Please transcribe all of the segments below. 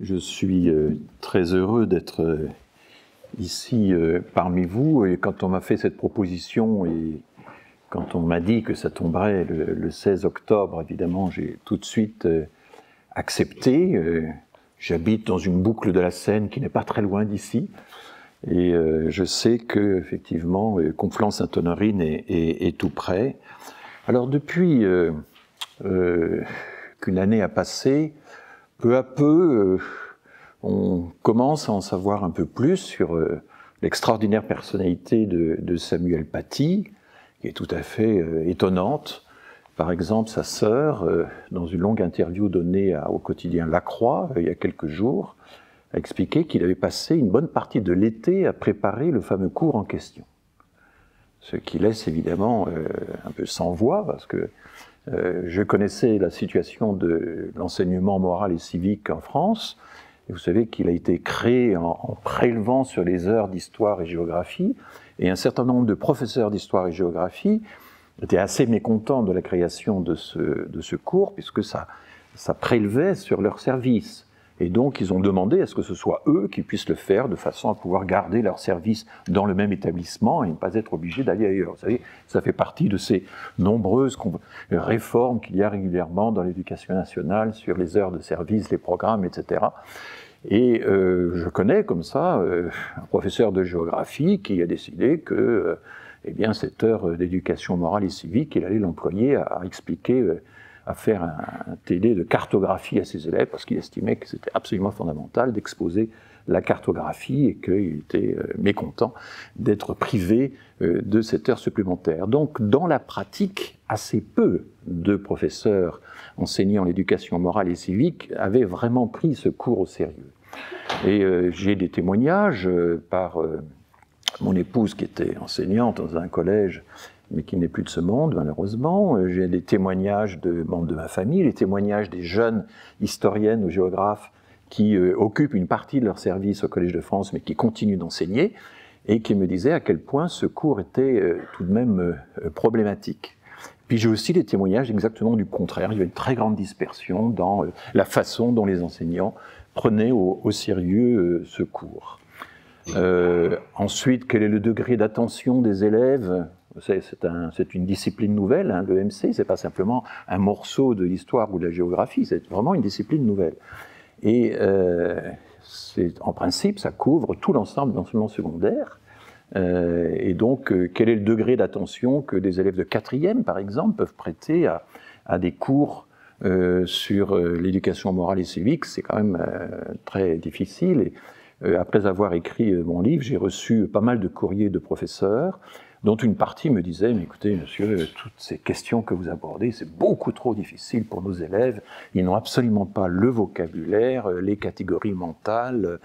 Je suis euh, très heureux d'être euh, ici euh, parmi vous. Et quand on m'a fait cette proposition et quand on m'a dit que ça tomberait le, 16 octobre, évidemment, j'ai tout de suite accepté. J'habite dans une boucle de la Seine qui n'est pas très loin d'ici. Et je sais que, effectivement, Conflans-Sainte-Honorine est, tout près. Alors, depuis qu'une année a passé, peu à peu, euh, on commence à en savoir un peu plus sur euh, l'extraordinaire personnalité de, Samuel Paty, qui est tout à fait euh, étonnante. Par exemple, sa sœur, dans une longue interview donnée au quotidien La Croix il y a quelques jours, a expliqué qu'il avait passé une bonne partie de l'été à préparer le fameux cours en question. Ce qui laisse évidemment un peu sans voix, parce que euh, je connaissais la situation de l'enseignement moral et civique en France. Et vous savez qu'il a été créé en, prélevant sur les heures d'histoire et géographie. Et un certain nombre de professeurs d'histoire et géographie étaient assez mécontents de la création de ce, de ce cours, puisque ça, ça prélevait sur leur service. Et donc, ils ont demandé à ce que ce soit eux qui puissent le faire de façon à pouvoir garder leur service dans le même établissement et ne pas être obligés d'aller ailleurs. Vous savez, ça fait partie de ces nombreuses réformes qu'il y a régulièrement dans l'éducation nationale sur les heures de service, les programmes, etc. Et euh, je connais comme ça euh, un professeur de géographie qui a décidé que euh, eh bien, cette heure d'éducation morale et civique, il allait l'employer à, expliquer à faire un, télé de cartographie à ses élèves parce qu'il estimait que c'était absolument fondamental d'exposer la cartographie et qu'il était euh, mécontent d'être privé euh, de cette heure supplémentaire. Donc, dans la pratique, assez peu de professeurs enseignant l'éducation morale et civique avaient vraiment pris ce cours au sérieux. Et euh, j'ai des témoignages par mon épouse qui était enseignante dans un collège mais qui n'est plus de ce monde, malheureusement. Euh, j'ai des témoignages de membres de ma famille, les témoignages des jeunes historiennes ou géographes qui euh, occupent une partie de leur service au Collège de France, mais qui continuent d'enseigner, et qui me disaient à quel point ce cours était euh, tout de même problématique. Puis j'ai aussi des témoignages exactement du contraire. Il y a une très grande dispersion dans la façon dont les enseignants prenaient au, au sérieux ce cours. ensuite, quel est le degré d'attention des élèves? C'est une discipline nouvelle, hein, le MC, c'est pas simplement un morceau de l'histoire ou de la géographie, c'est vraiment une discipline nouvelle. Et euh, en principe, ça couvre tout l'ensemble de l'enseignement secondaire. Euh, et donc, euh, quel est le degré d'attention que des élèves de quatrième, par exemple, peuvent prêter à, des cours sur l'éducation morale et civique? C'est quand même très difficile. Après avoir écrit mon livre, j'ai reçu pas mal de courriers de professeurs dont une partie me disait, mais écoutez, monsieur, toutes ces questions que vous abordez, c'est beaucoup trop difficile pour nos élèves. Ils n'ont absolument pas le vocabulaire, les catégories mentales,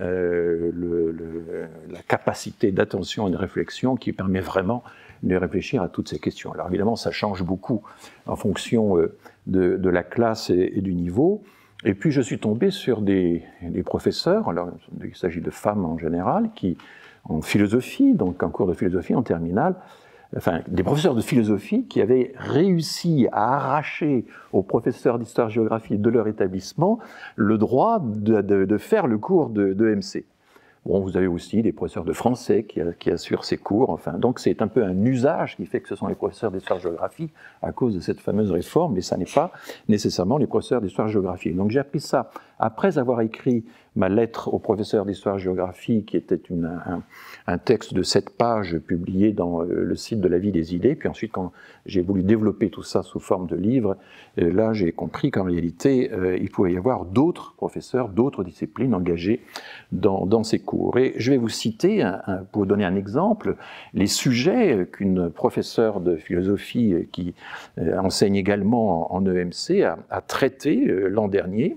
euh, la capacité d'attention et de réflexion qui permet vraiment de réfléchir à toutes ces questions. Alors évidemment, ça change beaucoup en fonction euh, de, la classe et, et, du niveau. Et puis je suis tombé sur des, des professeurs, alors il s'agit de femmes en général, qui en philosophie, donc un cours de philosophie en terminale, enfin des professeurs de philosophie qui avaient réussi à arracher aux professeurs d'histoire-géographie de leur établissement le droit de, faire le cours de, MC. Bon, vous avez aussi des professeurs de français qui, assurent ces cours. Enfin, donc c'est un peu un usage qui fait que ce sont les professeurs d'histoire-géographie à cause de cette fameuse réforme, mais ça n'est pas nécessairement les professeurs d'histoire-géographie. Donc j'ai appris ça après avoir écrit ma lettre au professeur d'histoire-géographie, qui était un, texte de sept pages publié dans euh, le site de la vie des idées. Puis ensuite, quand j'ai voulu développer tout ça sous forme de livre, euh, là j'ai compris qu'en réalité, euh, il pouvait y avoir d'autres professeurs, d'autres disciplines engagées dans, ces cours. Et je vais vous citer, pour donner un exemple, les sujets qu'une professeure de philosophie qui enseigne également en, EMC a, a traité l'an dernier.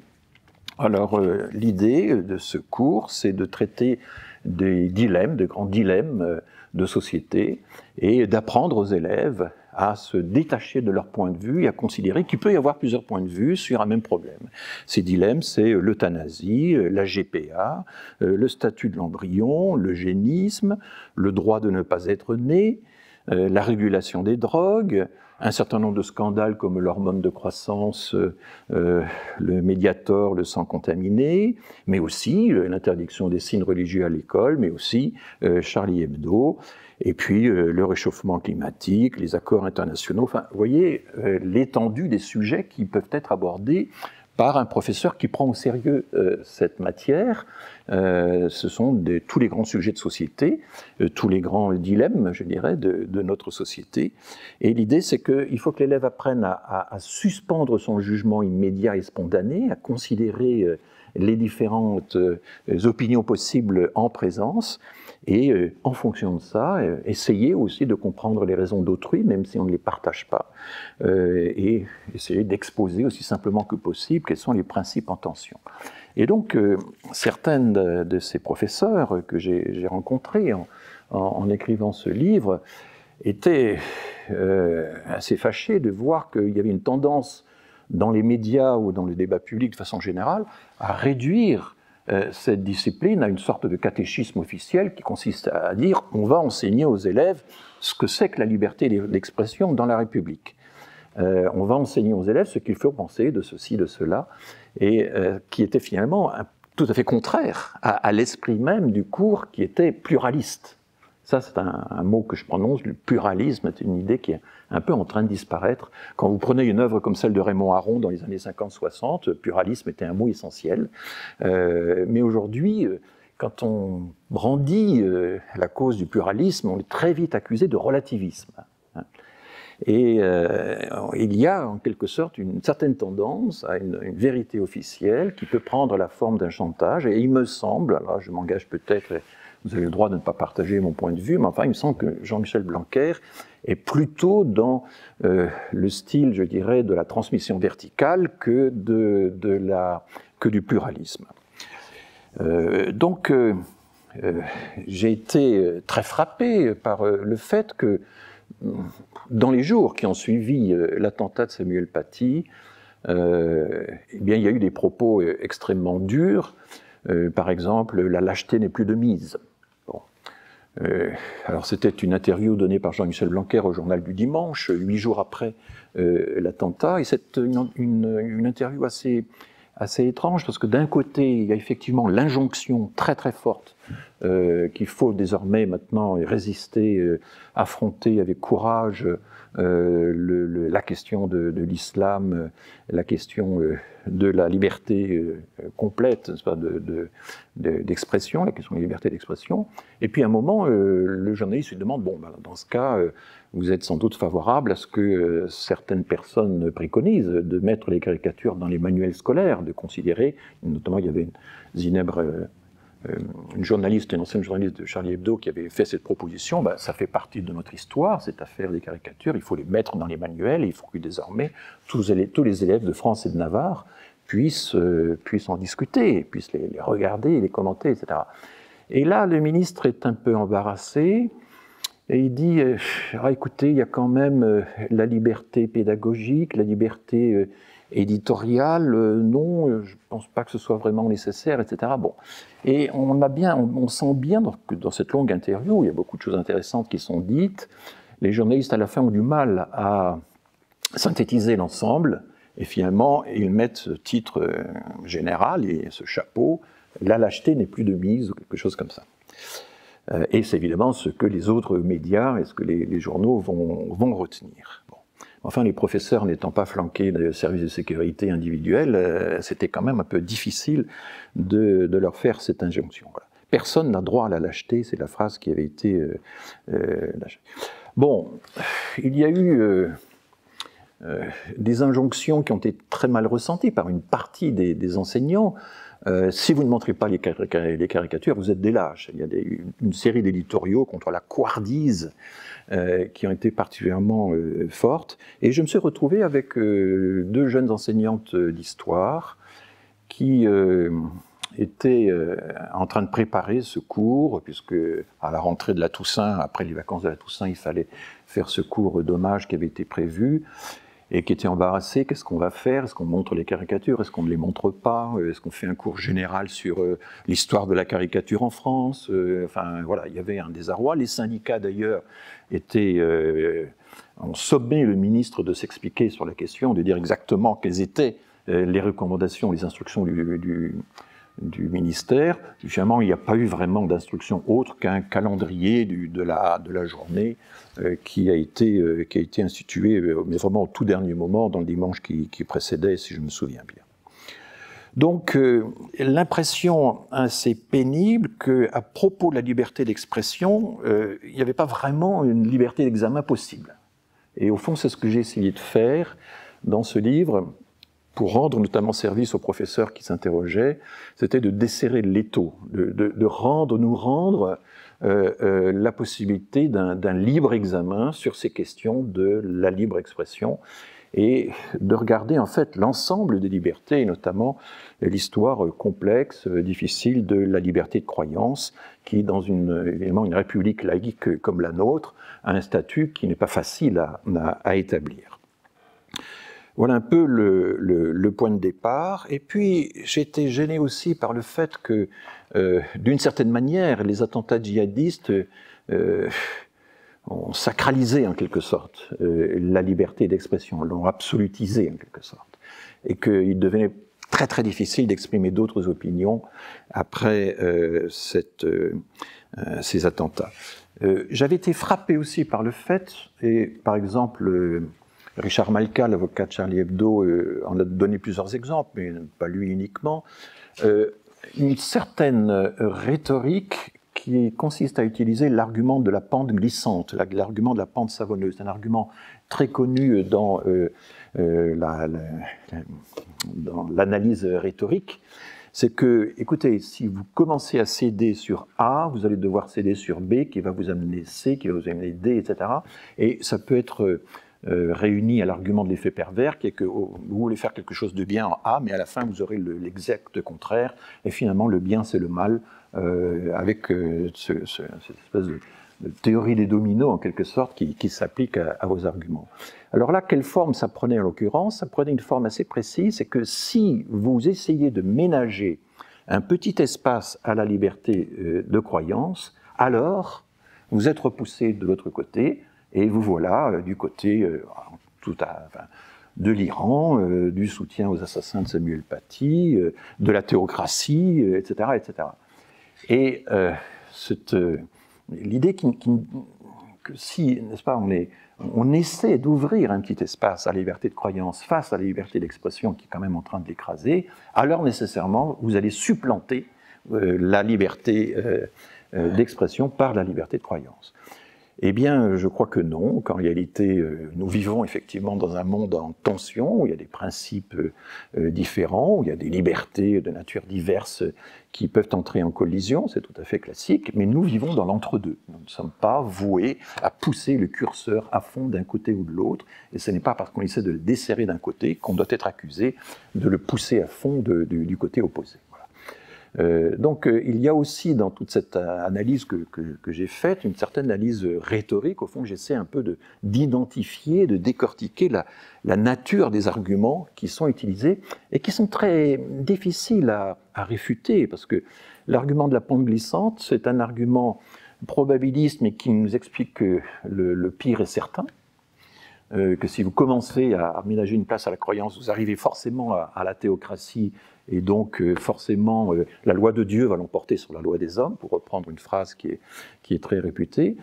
Alors euh, l'idée de ce cours, c'est de traiter des dilemmes, de grands dilemmes euh, de société, et d'apprendre aux élèves à se détacher de leur point de vue et à considérer qu'il peut y avoir plusieurs points de vue sur un même problème. Ces dilemmes, c'est l'euthanasie, la GPA, euh, le statut de l'embryon, le génisme, le droit de ne pas être né, la régulation des drogues, un certain nombre de scandales comme l'hormone de croissance, le médiator, le sang contaminé, mais aussi l'interdiction des signes religieux à l'école, mais aussi Charlie Hebdo, et puis le réchauffement climatique, les accords internationaux. Enfin, vous voyez l'étendue des sujets qui peuvent être abordés par un professeur qui prend au sérieux euh, cette matière. Euh, ce sont tous les grands sujets de société, euh, tous les grands dilemmes, je dirais, de, notre société. Et l'idée, c'est qu'il faut que l'élève apprenne à, à, suspendre son jugement immédiat et spontané, à considérer les différentes opinions possibles en présence, et euh, en fonction de ça, euh, essayer aussi de comprendre les raisons d'autrui, même si on ne les partage pas, euh, et essayer d'exposer aussi simplement que possible quels sont les principes en tension. Et donc, certains de, ces professeurs que j'ai rencontrés en, écrivant ce livre étaient assez fâchés de voir qu'il y avait une tendance dans les médias ou dans le débat public de façon générale à réduire cette discipline a une sorte de catéchisme officiel qui consiste à dire on va enseigner aux élèves ce que c'est que la liberté d'expression dans la République. Euh, on va enseigner aux élèves ce qu'il faut penser de ceci, de cela, et euh, qui était finalement tout à fait contraire à l'esprit même du cours qui était pluraliste. Ça, c'est un, mot que je prononce, le pluralisme est une idée qui est un peu en train de disparaître. Quand vous prenez une œuvre comme celle de Raymond Aron dans les années 50-60, pluralisme était un mot essentiel. Euh, mais aujourd'hui, euh, quand on brandit euh, la cause du pluralisme, on est très vite accusé de relativisme. Et il y a en quelque sorte une certaine tendance à une, une, vérité officielle qui peut prendre la forme d'un chantage. Et il me semble, alors je m'engage peut-être vous avez le droit de ne pas partager mon point de vue, mais enfin, il me semble que Jean-Michel Blanquer est plutôt dans euh, le style, je dirais, de la transmission verticale que, de, la, que du pluralisme. Euh, donc, euh, j'ai été très frappé par le fait que, dans les jours qui ont suivi l'attentat de Samuel Paty, eh bien, il y a eu des propos extrêmement durs. par exemple, la lâcheté n'est plus de mise. Euh, alors c'était une interview donnée par Jean-Michel Blanquer au journal du dimanche, huit jours après euh, l'attentat, et c'est une, interview assez, assez étrange parce que d'un côté il y a effectivement l'injonction très très forte euh, qu'il faut désormais maintenant résister, affronter avec courage le, la question de, de l'islam, la question de la liberté euh, complète, d'expression, de, la question de la liberté d'expression. Et puis à un moment, euh, le journaliste lui demande, bon, ben, dans ce cas, euh, vous êtes sans doute favorable à ce que certaines personnes préconisent, de mettre les caricatures dans les manuels scolaires, de considérer, notamment il y avait euh, une journaliste, une ancienne journaliste de Charlie Hebdo qui avait fait cette proposition, ben, ça fait partie de notre histoire, cette affaire des caricatures, il faut les mettre dans les manuels, il faut que désormais tous les, élèves de France et de Navarre puissent, euh, en discuter, puissent les, regarder, les commenter, etc. Et là, le ministre est un peu embarrassé, et il dit, euh, ah, écoutez, il y a quand même la liberté pédagogique, la liberté éditorial, euh, non, euh, je ne pense pas que ce soit vraiment nécessaire, etc. Bon. Et on, a bien, on, sent bien que dans cette longue interview, il y a beaucoup de choses intéressantes qui sont dites. Les journalistes, à la fin, ont du mal à synthétiser l'ensemble, et finalement, ils mettent ce titre euh, général et ce chapeau, la lâcheté n'est plus de mise, ou quelque chose comme ça. Et c'est évidemment ce que les autres médias et ce que les, journaux vont, vont retenir. Enfin, les professeurs n'étant pas flanqués de services de sécurité individuels, euh, c'était quand même un peu difficile de, leur faire cette injonction. Personne n'a droit à la lâcheté, c'est la phrase qui avait été euh, euh Bon, il y a eu des injonctions qui ont été très mal ressenties par une partie des, enseignants. si vous ne montrez pas les, caricatures, vous êtes des lâches. Il y a une série d'éditoriaux contre la couardise euh, qui ont été particulièrement euh, fortes. Et je me suis retrouvé avec euh, deux jeunes enseignantes d'histoire qui étaient en train de préparer ce cours, puisque à la rentrée de la Toussaint, après les vacances de la Toussaint, il fallait faire ce cours d'hommage qui avait été prévu. Et qui étaient embarrassés. Qu'est-ce qu'on va faire? Est-ce qu'on montre les caricatures? Est-ce qu'on ne les montre pas? Est-ce qu'on fait un cours général sur l'histoire de la caricature en France? Enfin, voilà, il y avait un désarroi. Les syndicats, d'ailleurs, étaient ont sommé le ministre de s'expliquer sur la question, de dire exactement quelles étaient les recommandations, les instructions du ministère. Finalement, il n'y a pas eu vraiment d'instruction autre qu'un calendrier de, la, journée euh, qui, a été, euh, qui a été institué, euh, mais vraiment au tout dernier moment, dans le dimanche qui, précédait, si je me souviens bien. Donc, l'impression assez pénible qu'à propos de la liberté d'expression, il n'y avait pas vraiment une liberté d'examen possible. Et au fond, c'est ce que j'ai essayé de faire dans ce livre, pour rendre notamment service aux professeurs qui s'interrogeaient, c'était de desserrer l'étau, de, de, rendre, nous rendre euh, euh, la possibilité d'un libre examen sur ces questions de la libre expression et de regarder en fait l'ensemble des libertés, et notamment l'histoire complexe, difficile de la liberté de croyance, qui, dans une, évidemment une république laïque comme la nôtre, a un statut qui n'est pas facile à, à établir. Voilà un peu le, point de départ. Et puis, été gêné aussi par le fait que, euh, d'une certaine manière, les attentats djihadistes euh, ont sacralisé en quelque sorte euh, la liberté d'expression, l'ont absolutisé en quelque sorte. Et qu'il devenait très très difficile d'exprimer d'autres opinions après ces attentats. J'avais été frappé aussi par le fait, et par exemple, Richard Malka, l'avocat de Charlie Hebdo, euh, en a donné plusieurs exemples, mais pas lui uniquement. Euh, une certaine rhétorique qui consiste à utiliser l'argument de la pente glissante, l'argument de la pente savonneuse, un argument très connu dans euh, l'analyse rhétorique, c'est que, écoutez, si vous commencez à céder sur A, vous allez devoir céder sur B, qui va vous amener C, qui va vous amener D, etc. Et ça peut être euh, à l'argument de l'effet pervers, qui est que oh, vous voulez faire quelque chose de bien en A, mais à la fin vous aurez l'exact contraire, et finalement le bien c'est le mal, euh, avec euh, cette espèce de, théorie des dominos en quelque sorte qui, s'applique à, à, vos arguments. Alors là, quelle forme ça prenait en l'occurrence? Ça prenait une forme assez précise, c'est que si vous essayez de ménager un petit espace à la liberté de croyance, alors vous êtes repoussé de l'autre côté, et vous voilà euh, du côté euh, de l'Iran, euh, du soutien aux assassins de Samuel Paty, de la théocratie, etc., etc. Et l'idée que si, n'est-ce pas, on essaie d'ouvrir un petit espace à la liberté de croyance face à la liberté d'expression qui est quand même en train de l'écraser, alors nécessairement vous allez supplanter la liberté d'expression par la liberté de croyance. Eh bien, je crois que non, qu'en réalité, euh, nous vivons effectivement dans un monde en tension, où il y a des principes euh, différents, où il y a des libertés de nature diverse qui peuvent entrer en collision, c'est tout à fait classique, mais nous vivons dans l'entre-deux. Nous ne sommes pas voués à pousser le curseur à fond d'un côté ou de l'autre, et ce n'est pas parce qu'on essaie de le desserrer d'un côté qu'on doit être accusé de le pousser à fond du côté opposé. Euh, donc euh, il y a aussi dans toute cette analyse que, j'ai faite une certaine analyse rhétorique. Au fond, j'essaie un peu d'identifier, de, décortiquer la, nature des arguments qui sont utilisés et qui sont très difficiles à, réfuter parce que l'argument de la pente glissante, c'est un argument probabiliste mais qui nous explique que le, pire est certain. Euh, que si vous commencez à aménager une place à la croyance, vous arrivez forcément à la théocratie et donc, euh, forcément, euh, la loi de Dieu va l'emporter sur la loi des hommes, pour reprendre une phrase qui est, très réputée.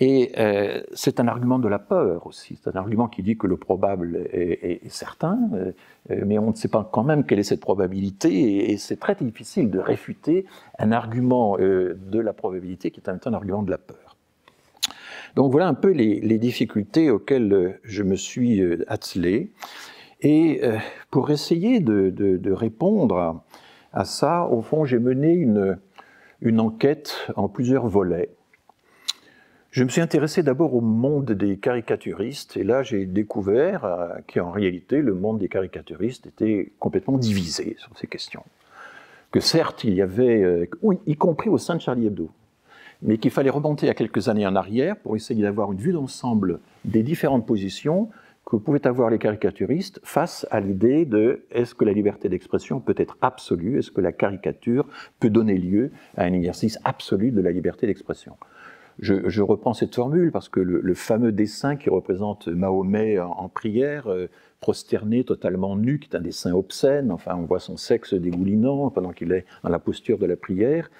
Et euh, c'est un argument de la peur aussi. C'est un argument qui dit que le probable est, certain, mais on ne sait pas quand même quelle est cette probabilité. Et, c'est très difficile de réfuter un argument de la probabilité qui est en même temps un argument de la peur. Donc voilà un peu les difficultés auxquelles je me suis attelé. Et euh, pour essayer de, répondre à, ça, au fond, j'ai mené une, enquête en plusieurs volets. Je me suis intéressé d'abord au monde des caricaturistes, et là j'ai découvert euh, qu'en réalité le monde des caricaturistes était complètement divisé sur ces questions. Que certes il y avait, euh, y compris au sein de Charlie Hebdo, mais qu'il fallait remonter à quelques années en arrière pour essayer d'avoir une vue d'ensemble des différentes positions que pouvaient avoir les caricaturistes face à l'idée de est-ce que la liberté d'expression peut être absolue Est-ce que la caricature peut donner lieu à un exercice absolu de la liberté d'expression. Je, reprends cette formule parce que le, fameux dessin qui représente Mahomet en, prière, euh, prosterné, totalement nu, qui est un dessin obscène, enfin on voit son sexe dégoulinant pendant qu'il est dans la posture de la prière,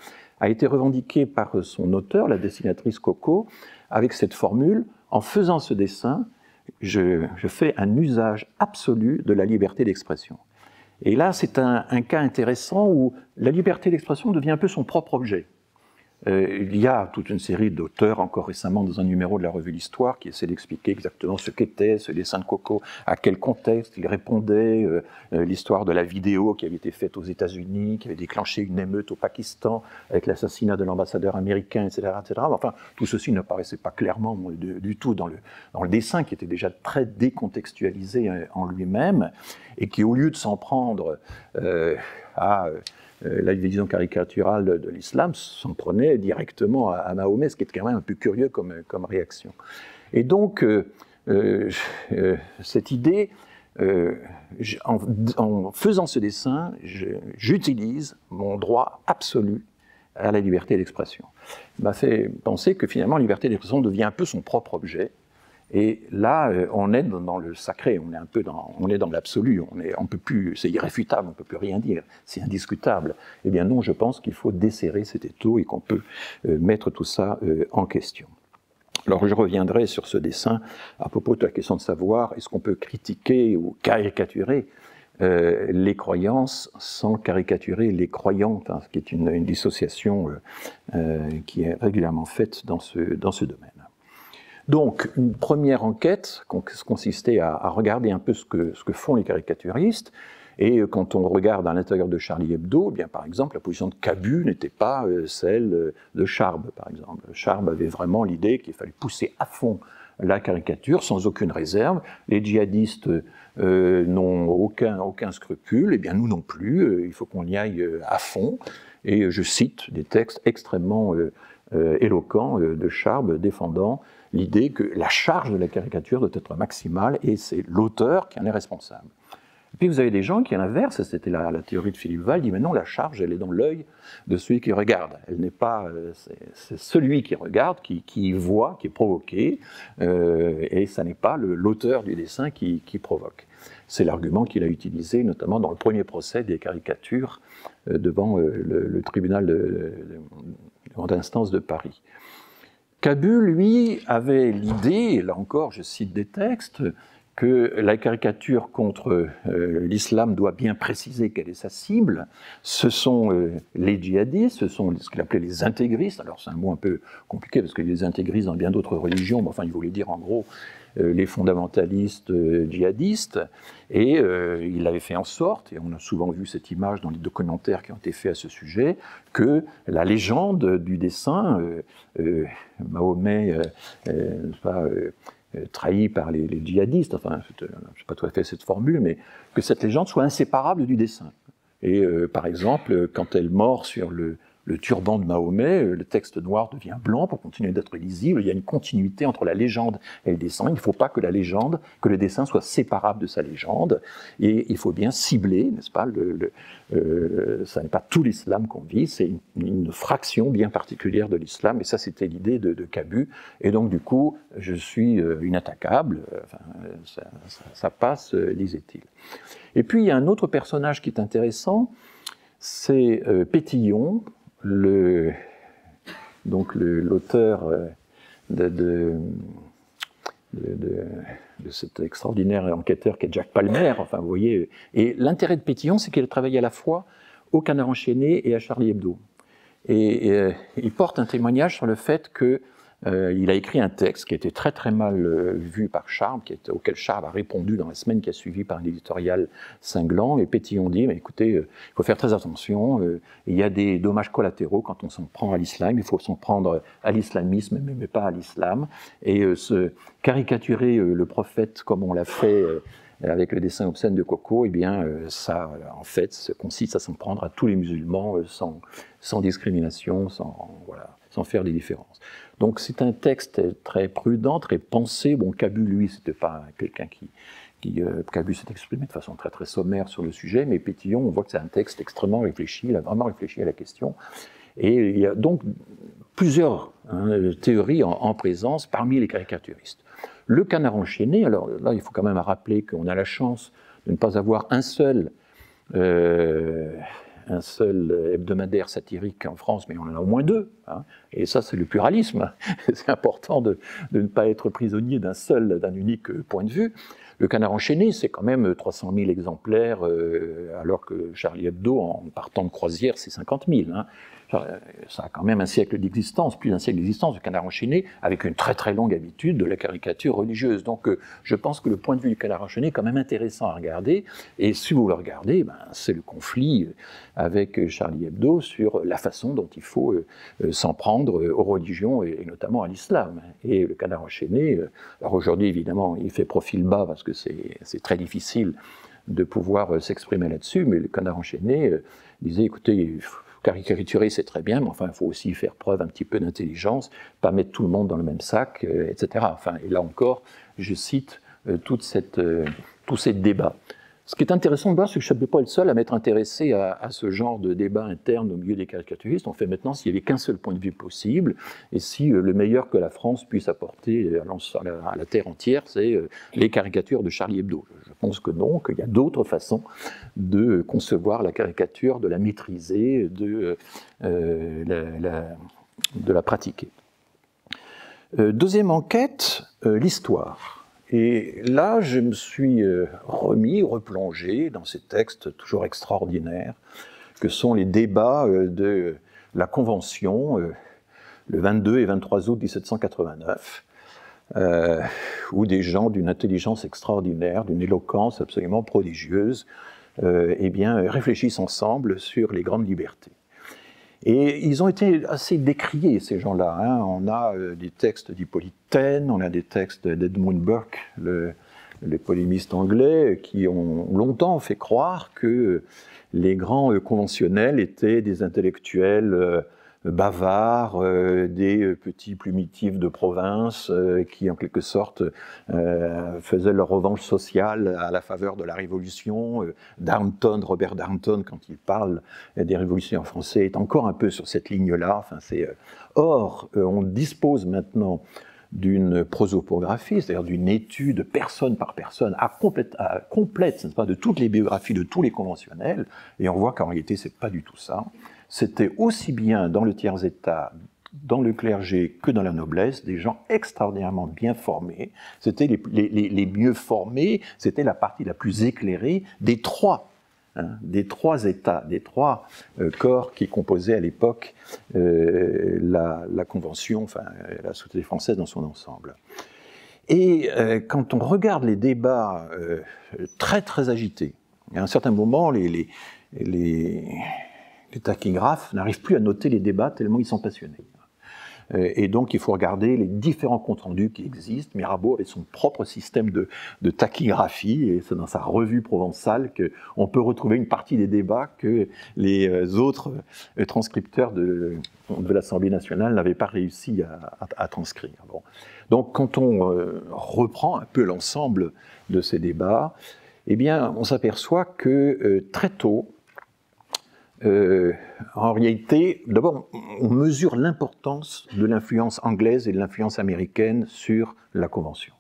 a été revendiqué par son auteur, la dessinatrice Coco, avec cette formule, en faisant ce dessin, je, fais un usage absolu de la liberté d'expression. Et là, c'est un, cas intéressant où la liberté d'expression devient un peu son propre objet. Euh, il y a toute une série d'auteurs, encore récemment dans un numéro de la revue L'Histoire, qui essaie d'expliquer exactement ce qu'était ce dessin de Coco, à quel contexte il répondait, euh, euh, l'histoire de la vidéo qui avait été faite aux États-Unis, qui avait déclenché une émeute au Pakistan avec l'assassinat de l'ambassadeur américain, etc., etc. Enfin, tout ceci ne paraissait pas clairement du tout dans le, dans le dessin, qui était déjà très décontextualisé en lui-même, et qui, au lieu de s'en prendre à la vision caricaturale de, l'islam s'en prenait directement à, Mahomet, ce qui est quand même un peu curieux comme, réaction. Et donc, euh, euh, cette idée, en, faisant ce dessin, j'utilise mon droit absolu à la liberté d'expression. m'a fait penser que finalement, la liberté d'expression devient un peu son propre objet, et là, euh, on est dans le sacré, on est un peu dans, on est dans l'absolu, on est, peut plus, c'est irréfutable, on peut plus rien dire, c'est indiscutable. Eh bien non, je pense qu'il faut desserrer cet étau et qu'on peut euh, mettre tout ça euh, en question. Alors je reviendrai sur ce dessin à propos de la question de savoir est-ce qu'on peut critiquer ou caricaturer les croyances sans caricaturer les croyants, hein, ce qui est une, une dissociation qui est régulièrement faite dans ce, dans ce domaine. Donc, une première enquête consistait à, regarder un peu ce que, font les caricaturistes. Et euh, quand on regarde à l'intérieur de Charlie Hebdo, eh bien, par exemple, la position de Cabu n'était pas euh, celle euh, de Charb, par exemple. Charb avait vraiment l'idée qu'il fallait pousser à fond la caricature sans aucune réserve. Les djihadistes n'ont aucun, scrupule, et eh bien nous non plus, il faut qu'on y aille à fond. Et je cite des textes extrêmement éloquents de Charb défendant l'idée que la charge de la caricature doit être maximale et c'est l'auteur qui en est responsable. Et puis vous avez des gens qui, à l'inverse, c'était la, théorie de Philippe Val, dit mais non, la charge, elle est dans l'œil de celui qui regarde. Elle n'est pas, euh, c'est celui qui regarde, qui, voit, qui est provoqué, euh, et ça n'est pas l'auteur du dessin qui, provoque. C'est l'argument qu'il a utilisé, notamment dans le premier procès des caricatures euh, devant le, tribunal de, de, instance de Paris. Cabu, lui, avait l'idée, là encore je cite des textes, que la caricature contre euh, l'islam doit bien préciser quelle est sa cible. Ce sont euh, les djihadistes, ce sont ce qu'il appelait les intégristes. Alors c'est un mot un peu compliqué parce qu'il y a des intégristes dans bien d'autres religions, mais enfin il voulait dire en gros les fondamentalistes euh, djihadistes, et euh, il avait fait en sorte, et on a souvent vu cette image dans les documentaires qui ont été faits à ce sujet, que la légende du dessin, Mahomet, trahi par les, djihadistes, enfin, je ne sais pas tout à fait cette formule, mais que cette légende soit inséparable du dessin. Et par exemple, quand elle mord sur le, le turban de Mahomet, euh, le texte noir devient blanc pour continuer d'être lisible. Il y a une continuité entre la légende et le dessin. Il ne faut pas que la légende, que le dessin soit séparable de sa légende. Et il faut bien cibler, n'est-ce pas le, euh, Ça n'est pas tout l'islam qu'on vit, c'est une, fraction bien particulière de l'islam. Et ça, c'était l'idée de, de, Cabu. Et donc, du coup, je suis euh, inattaquable. ça, ça, passe, disait-il. Et puis, il y a un autre personnage qui est intéressant c'est Pétillon, donc l'auteur euh, de, cet extraordinaire enquêteur qui est Jack Palmer, enfin vous voyez, et l'intérêt de Pétillon, c'est qu'il a travaillé à la fois au Canard enchaîné et à Charlie Hebdo. Et, et euh, il porte un témoignage sur le fait que euh, il a écrit un texte qui a été très très mal euh, vu par Charles, auquel Charles a répondu dans la semaine qui a suivi par un éditorial cinglant. Et Pétillon dit, mais écoutez, euh, il faut faire très attention, il y a des dommages collatéraux quand on s'en prend à l'islam, il faut s'en prendre à l'islamisme, mais, pas à l'islam. Et se caricaturer le prophète comme on l'a fait avec le dessin obscène de Coco, eh bien, ça, en fait, consiste à s'en prendre à tous les musulmans sans, discrimination, sans faire des différences. Donc c'est un texte très prudent, très pensé. Bon, Cabu, lui, c'était pas quelqu'un qui, euh, Cabu s'est exprimé de façon très très sommaire sur le sujet, mais Pétillon, on voit que c'est un texte extrêmement réfléchi, il a vraiment réfléchi à la question. Et il y a donc plusieurs hein, théories en, présence parmi les caricaturistes. Le canard enchaîné, alors là, il faut quand même rappeler qu'on a la chance de ne pas avoir un seul, euh, un seul hebdomadaire satirique en France, mais on en a au moins deux. Hein. et ça, c'est le pluralisme. c'est important de, ne pas être prisonnier d'un seul, d'un unique point de vue. Le canard enchaîné, c'est quand même 300 000 exemplaires, euh, alors que Charlie Hebdo, en partant de croisière, c'est 50 000. Hein ça a quand même un siècle d'existence, plus d'un siècle d'existence du canard enchaîné, avec une très très longue habitude de la caricature religieuse. Donc euh, je pense que le point de vue du canard enchaîné est quand même intéressant à regarder. Et si vous le regardez, ben, c'est le conflit euh, avec euh, Charlie Hebdo sur la façon dont il faut s'en prendre aux religions et, notamment à l'islam. Et le canard enchaîné, alors aujourd'hui évidemment il fait profil bas parce que c'est très difficile de pouvoir s'exprimer là-dessus, mais le canard enchaîné disait écoutez, caricaturer, c'est très bien, mais enfin, il faut aussi faire preuve un petit peu d'intelligence, pas mettre tout le monde dans le même sac, euh, etc. Enfin, et là encore, je cite euh, toute cette, euh, tous ces débats. Ce qui est intéressant de voir, c'est que je ne suis pas le seul à m'être intéressé à, ce genre de débat interne au milieu des caricaturistes. On fait maintenant s'il n'y avait qu'un seul point de vue possible, et si le meilleur que la France puisse apporter à la, terre entière, c'est les caricatures de Charlie Hebdo. Je pense que non, qu'il y a d'autres façons de concevoir la caricature, de la maîtriser, de, euh, la, pratiquer. Euh, deuxième enquête, euh, l'histoire. Et là, je me suis remis, replongé dans ces textes toujours extraordinaires que sont les débats de la Convention le 22 et 23 août 1789 euh, où des gens d'une intelligence extraordinaire, d'une éloquence absolument prodigieuse, euh, eh bien, réfléchissent ensemble sur les grandes libertés. Et ils ont été assez décriés, ces gens-là. Hein. On a euh, des textes d'Hippolyte on a des textes d'Edmund Burke, le, les polémistes anglais, qui ont longtemps fait croire que les grands conventionnels étaient des intellectuels bavards, euh, des euh, petits plumitifs de province euh, qui, en quelque sorte, faisaient leur revanche sociale à la faveur de la Révolution. Darnton, Robert Darnton, quand il parle des révolutions français, est encore un peu sur cette ligne-là. Enfin, Or, on dispose maintenant d'une prosopographie, c'est-à-dire d'une étude personne par personne, à complète, à complète pas, de toutes les biographies de tous les conventionnels, et on voit qu'en réalité, c'est pas du tout ça c'était aussi bien dans le tiers-état, dans le clergé que dans la noblesse, des gens extraordinairement bien formés. C'était les, mieux formés, c'était la partie la plus éclairée des trois, hein, des trois États, des trois euh, corps qui composaient à l'époque euh, la, Convention, enfin la société française dans son ensemble. Et euh, quand on regarde les débats très très agités, à un certain moment, les, les les tachygraphes n'arrivent plus à noter les débats tellement ils sont passionnés. Euh, et donc, il faut regarder les différents comptes rendus qui existent. Mirabeau avait son propre système de, tachygraphie, et c'est dans sa revue provençale qu'on peut retrouver une partie des débats que les euh, autres euh, transcripteurs de, l'Assemblée nationale n'avaient pas réussi à, transcrire. Donc, quand on reprend un peu l'ensemble de ces débats, eh bien, on s'aperçoit que très tôt, euh, en réalité, d'abord, on mesure l'importance de l'influence anglaise et de l'influence américaine sur la Convention.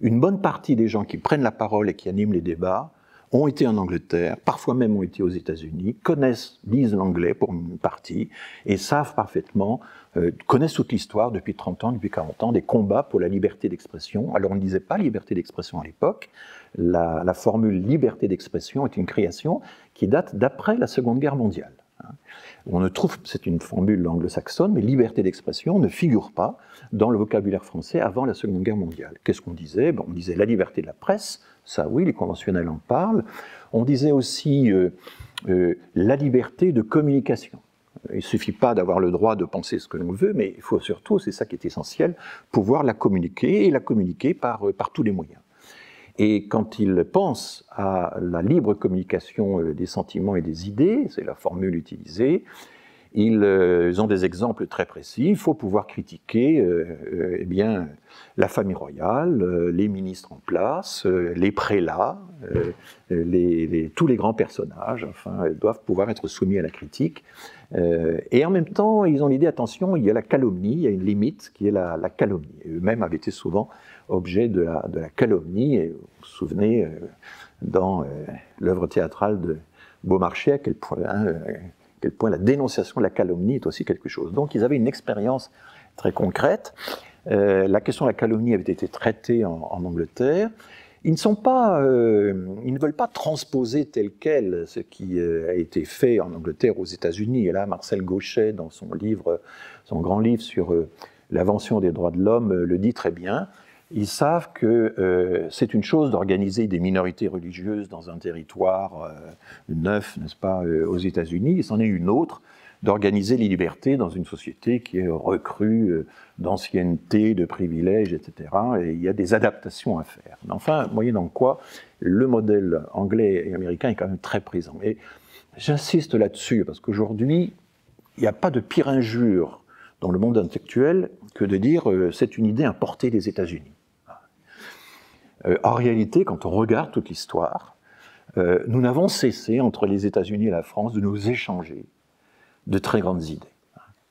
Une bonne partie des gens qui prennent la parole et qui animent les débats ont été en Angleterre, parfois même ont été aux États-Unis, connaissent, lisent l'anglais pour une partie, et savent parfaitement, euh, connaissent toute l'histoire depuis 30 ans, depuis 40 ans, des combats pour la liberté d'expression. Alors on ne disait pas liberté d'expression à l'époque, la, formule liberté d'expression est une création qui date d'après la Seconde Guerre mondiale. Hein. On ne trouve, c'est une formule anglo-saxonne, mais liberté d'expression ne figure pas dans le vocabulaire français avant la Seconde Guerre mondiale. Qu'est-ce qu'on disait? On disait la liberté de la presse, ça oui, les conventionnels en parlent. On disait aussi euh, euh, la liberté de communication. Il ne suffit pas d'avoir le droit de penser ce que l'on veut, mais il faut surtout, c'est ça qui est essentiel, pouvoir la communiquer et la communiquer par, euh, par tous les moyens. Et quand il pense à la libre communication des sentiments et des idées, c'est la formule utilisée, ils, euh, ont des exemples très précis. Il faut pouvoir critiquer euh, euh, eh bien, la famille royale, les ministres en place, les prélats, tous les grands personnages, enfin, doivent pouvoir être soumis à la critique. et en même temps, ils ont l'idée, attention, il y a la calomnie, il y a une limite qui est la, calomnie. Eux-mêmes avaient été souvent objet de la, calomnie. Vous vous souvenez, dans l'œuvre théâtrale de Beaumarchais, à quel point, hein, quel point la dénonciation de la calomnie est aussi quelque chose. Donc ils avaient une expérience très concrète. Euh, la question de la calomnie avait été traitée en, Angleterre. Ils ne, sont pas, euh, ils ne veulent pas transposer tel quel ce qui euh, a été fait en Angleterre aux États-Unis. Et là, Marcel Gauchet, dans son livre, son grand livre sur l'invention des droits de l'homme, le dit très bien ils savent que euh, c'est une chose d'organiser des minorités religieuses dans un territoire euh, neuf, n'est-ce pas, euh, aux États-Unis, et c'en est une autre d'organiser les libertés dans une société qui est recrue d'ancienneté, de privilèges, etc. Et il y a des adaptations à faire. Mais enfin, moyennant quoi, le modèle anglais et américain est quand même très présent. Et j'insiste là-dessus, parce qu'aujourd'hui, il n'y a pas de pire injure dans le monde intellectuel que de dire c'est une idée importée des États-Unis. Euh, en réalité, quand on regarde toute l'histoire, euh, nous n'avons cessé, entre les États-Unis et la France, de nous échanger de très grandes idées.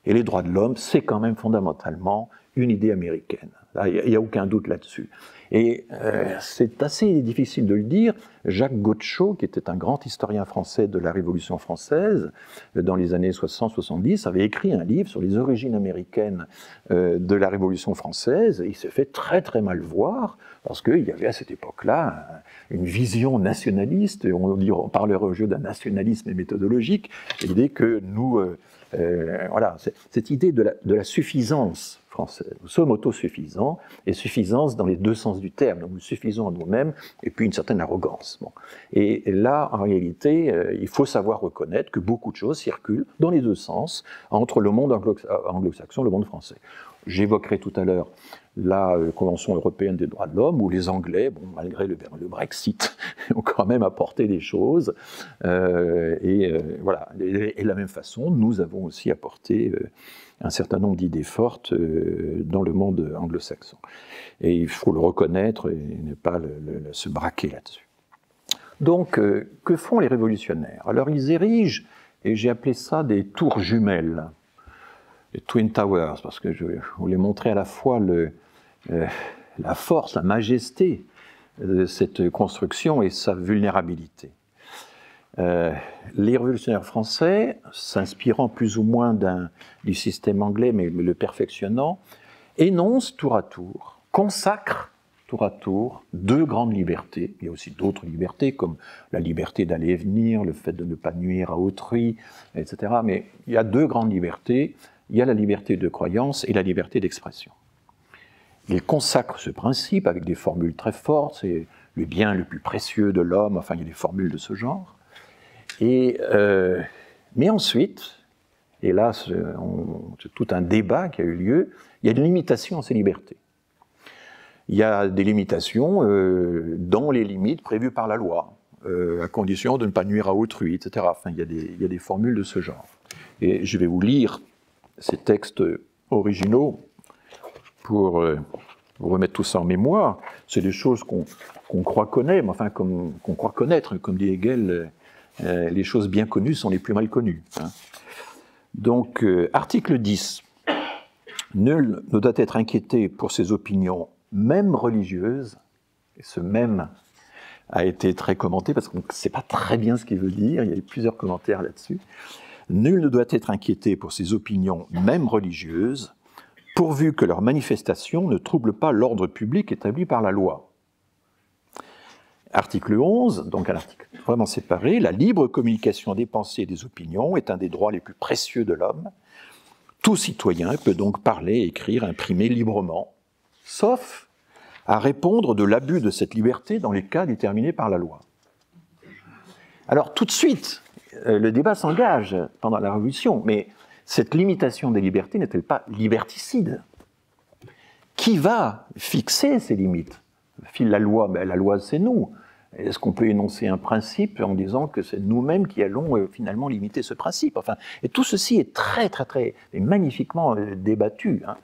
Et les droits de l'homme, c'est quand même fondamentalement une idée américaine. Il n'y a, aucun doute là-dessus. Et euh, c'est assez difficile de le dire. Jacques Gauchot, qui était un grand historien français de la Révolution française, euh, dans les années 60-70, avait écrit un livre sur les origines américaines euh, de la Révolution française. Il s'est fait très très mal voir, parce qu'il y avait à cette époque-là une vision nationaliste, on, on parlerait au jeu d'un nationalisme méthodologique, l'idée que nous... voilà, cette idée de la suffisance nous sommes autosuffisants, et suffisance dans les deux sens du terme. Nous suffisons à nous-mêmes, et puis une certaine arrogance. Et là, en réalité, euh, il faut savoir reconnaître que beaucoup de choses circulent dans les deux sens entre le monde anglo-saxon et le monde français. J'évoquerai tout à l'heure la euh, Convention européenne des droits de l'homme, où les Anglais, bon, malgré le, Brexit, ont quand même apporté des choses. Euh, et voilà. Et, de la même façon, nous avons aussi apporté un certain nombre d'idées fortes euh, dans le monde anglo-saxon. Et il faut le reconnaître et ne pas se braquer là-dessus. Donc, euh, que font les révolutionnaires? Alors, ils érigent, et j'ai appelé ça des tours jumelles, les Twin Towers, parce que je voulais montrer à la fois le, euh, la force, la majesté de cette construction et sa vulnérabilité. Euh, les révolutionnaires français, s'inspirant plus ou moins du système anglais, mais le perfectionnant, énoncent tour à tour, consacrent tour à tour deux grandes libertés. Il y a aussi d'autres libertés, comme la liberté d'aller et venir, le fait de ne pas nuire à autrui, etc. Mais il y a deux grandes libertés. Il y a la liberté de croyance et la liberté d'expression. Ils consacrent ce principe avec des formules très fortes, c'est le bien le plus précieux de l'homme, enfin il y a des formules de ce genre. Et, euh, mais ensuite, et là c'est tout un débat qui a eu lieu, il y a une limitation à ces libertés. Il y a des limitations euh, dans les limites prévues par la loi, euh, à condition de ne pas nuire à autrui, etc. Enfin, il y, il y a des formules de ce genre. Et je vais vous lire ces textes originaux pour vous remettre tout ça en mémoire. C'est des choses qu'on croit connaître, enfin qu'on croit connaître, comme dit Hegel, euh, les choses bien connues sont les plus mal connues. Hein. Donc, euh, article 10. Nul ne doit être inquiété pour ses opinions, même religieuses. Et ce même a été très commenté parce qu'on ne sait pas très bien ce qu'il veut dire. Il y a eu plusieurs commentaires là-dessus. Nul ne doit être inquiété pour ses opinions, même religieuses, pourvu que leurs manifestations ne troublent pas l'ordre public établi par la loi. Article 11, donc un article vraiment séparé, la libre communication des pensées et des opinions est un des droits les plus précieux de l'homme. Tout citoyen peut donc parler, écrire, imprimer librement, sauf à répondre de l'abus de cette liberté dans les cas déterminés par la loi. Alors tout de suite, euh, le débat s'engage pendant la Révolution, mais cette limitation des libertés n'est-elle pas liberticide? Qui va fixer ces limites? File la loi, ben, la loi c'est nous. est-ce qu'on peut énoncer un principe en disant que c'est nous-mêmes qui allons euh, finalement limiter ce principe? Enfin, et tout ceci est très, très, très magnifiquement euh, débattu. Hein.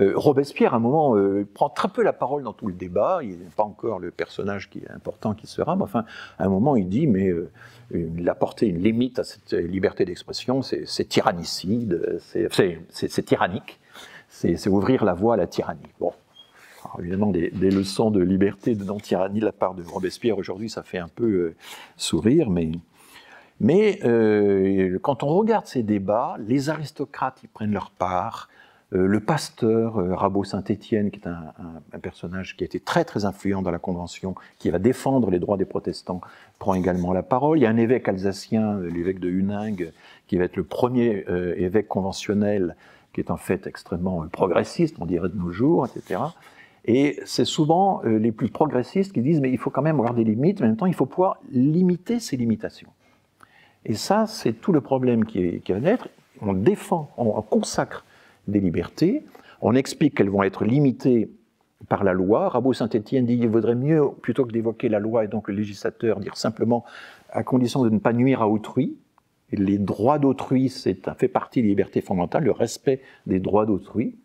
Euh, Robespierre, à un moment, prend très peu la parole dans tout le débat. Il n'est pas encore le personnage qui est important qui sera, mais enfin, à un moment, il dit mais il a porté une limite à cette liberté d'expression, c'est tyrannicide, c'est tyrannique, c'est ouvrir la voie à la tyrannie. Bon, évidemment, des, leçons de liberté, de non-tyrannie de la part de Robespierre aujourd'hui, ça fait un peu euh, sourire, mais, mais euh, quand on regarde ces débats, les aristocrates y prennent leur part. Euh, le pasteur Rabot Saint-Étienne, qui est un, personnage qui a été très très influent dans la Convention, qui va défendre les droits des protestants, prend également la parole. Il y a un évêque alsacien, l'évêque de Huningue, qui va être le premier évêque conventionnel, qui est en fait extrêmement progressiste, on dirait de nos jours, etc. Et c'est souvent euh, les plus progressistes qui disent mais il faut quand même avoir des limites, mais en même temps il faut pouvoir limiter ces limitations. Et ça, c'est tout le problème qui va naître. On défend, on consacre des libertés, on explique qu'elles vont être limitées par la loi. Rabot Saint-Étienne dit qu'il vaudrait mieux, plutôt que d'évoquer la loi et donc le législateur, dire simplement à condition de ne pas nuire à autrui. Les droits d'autrui, c'est fait partie des libertés fondamentales, le respect des droits d'autrui.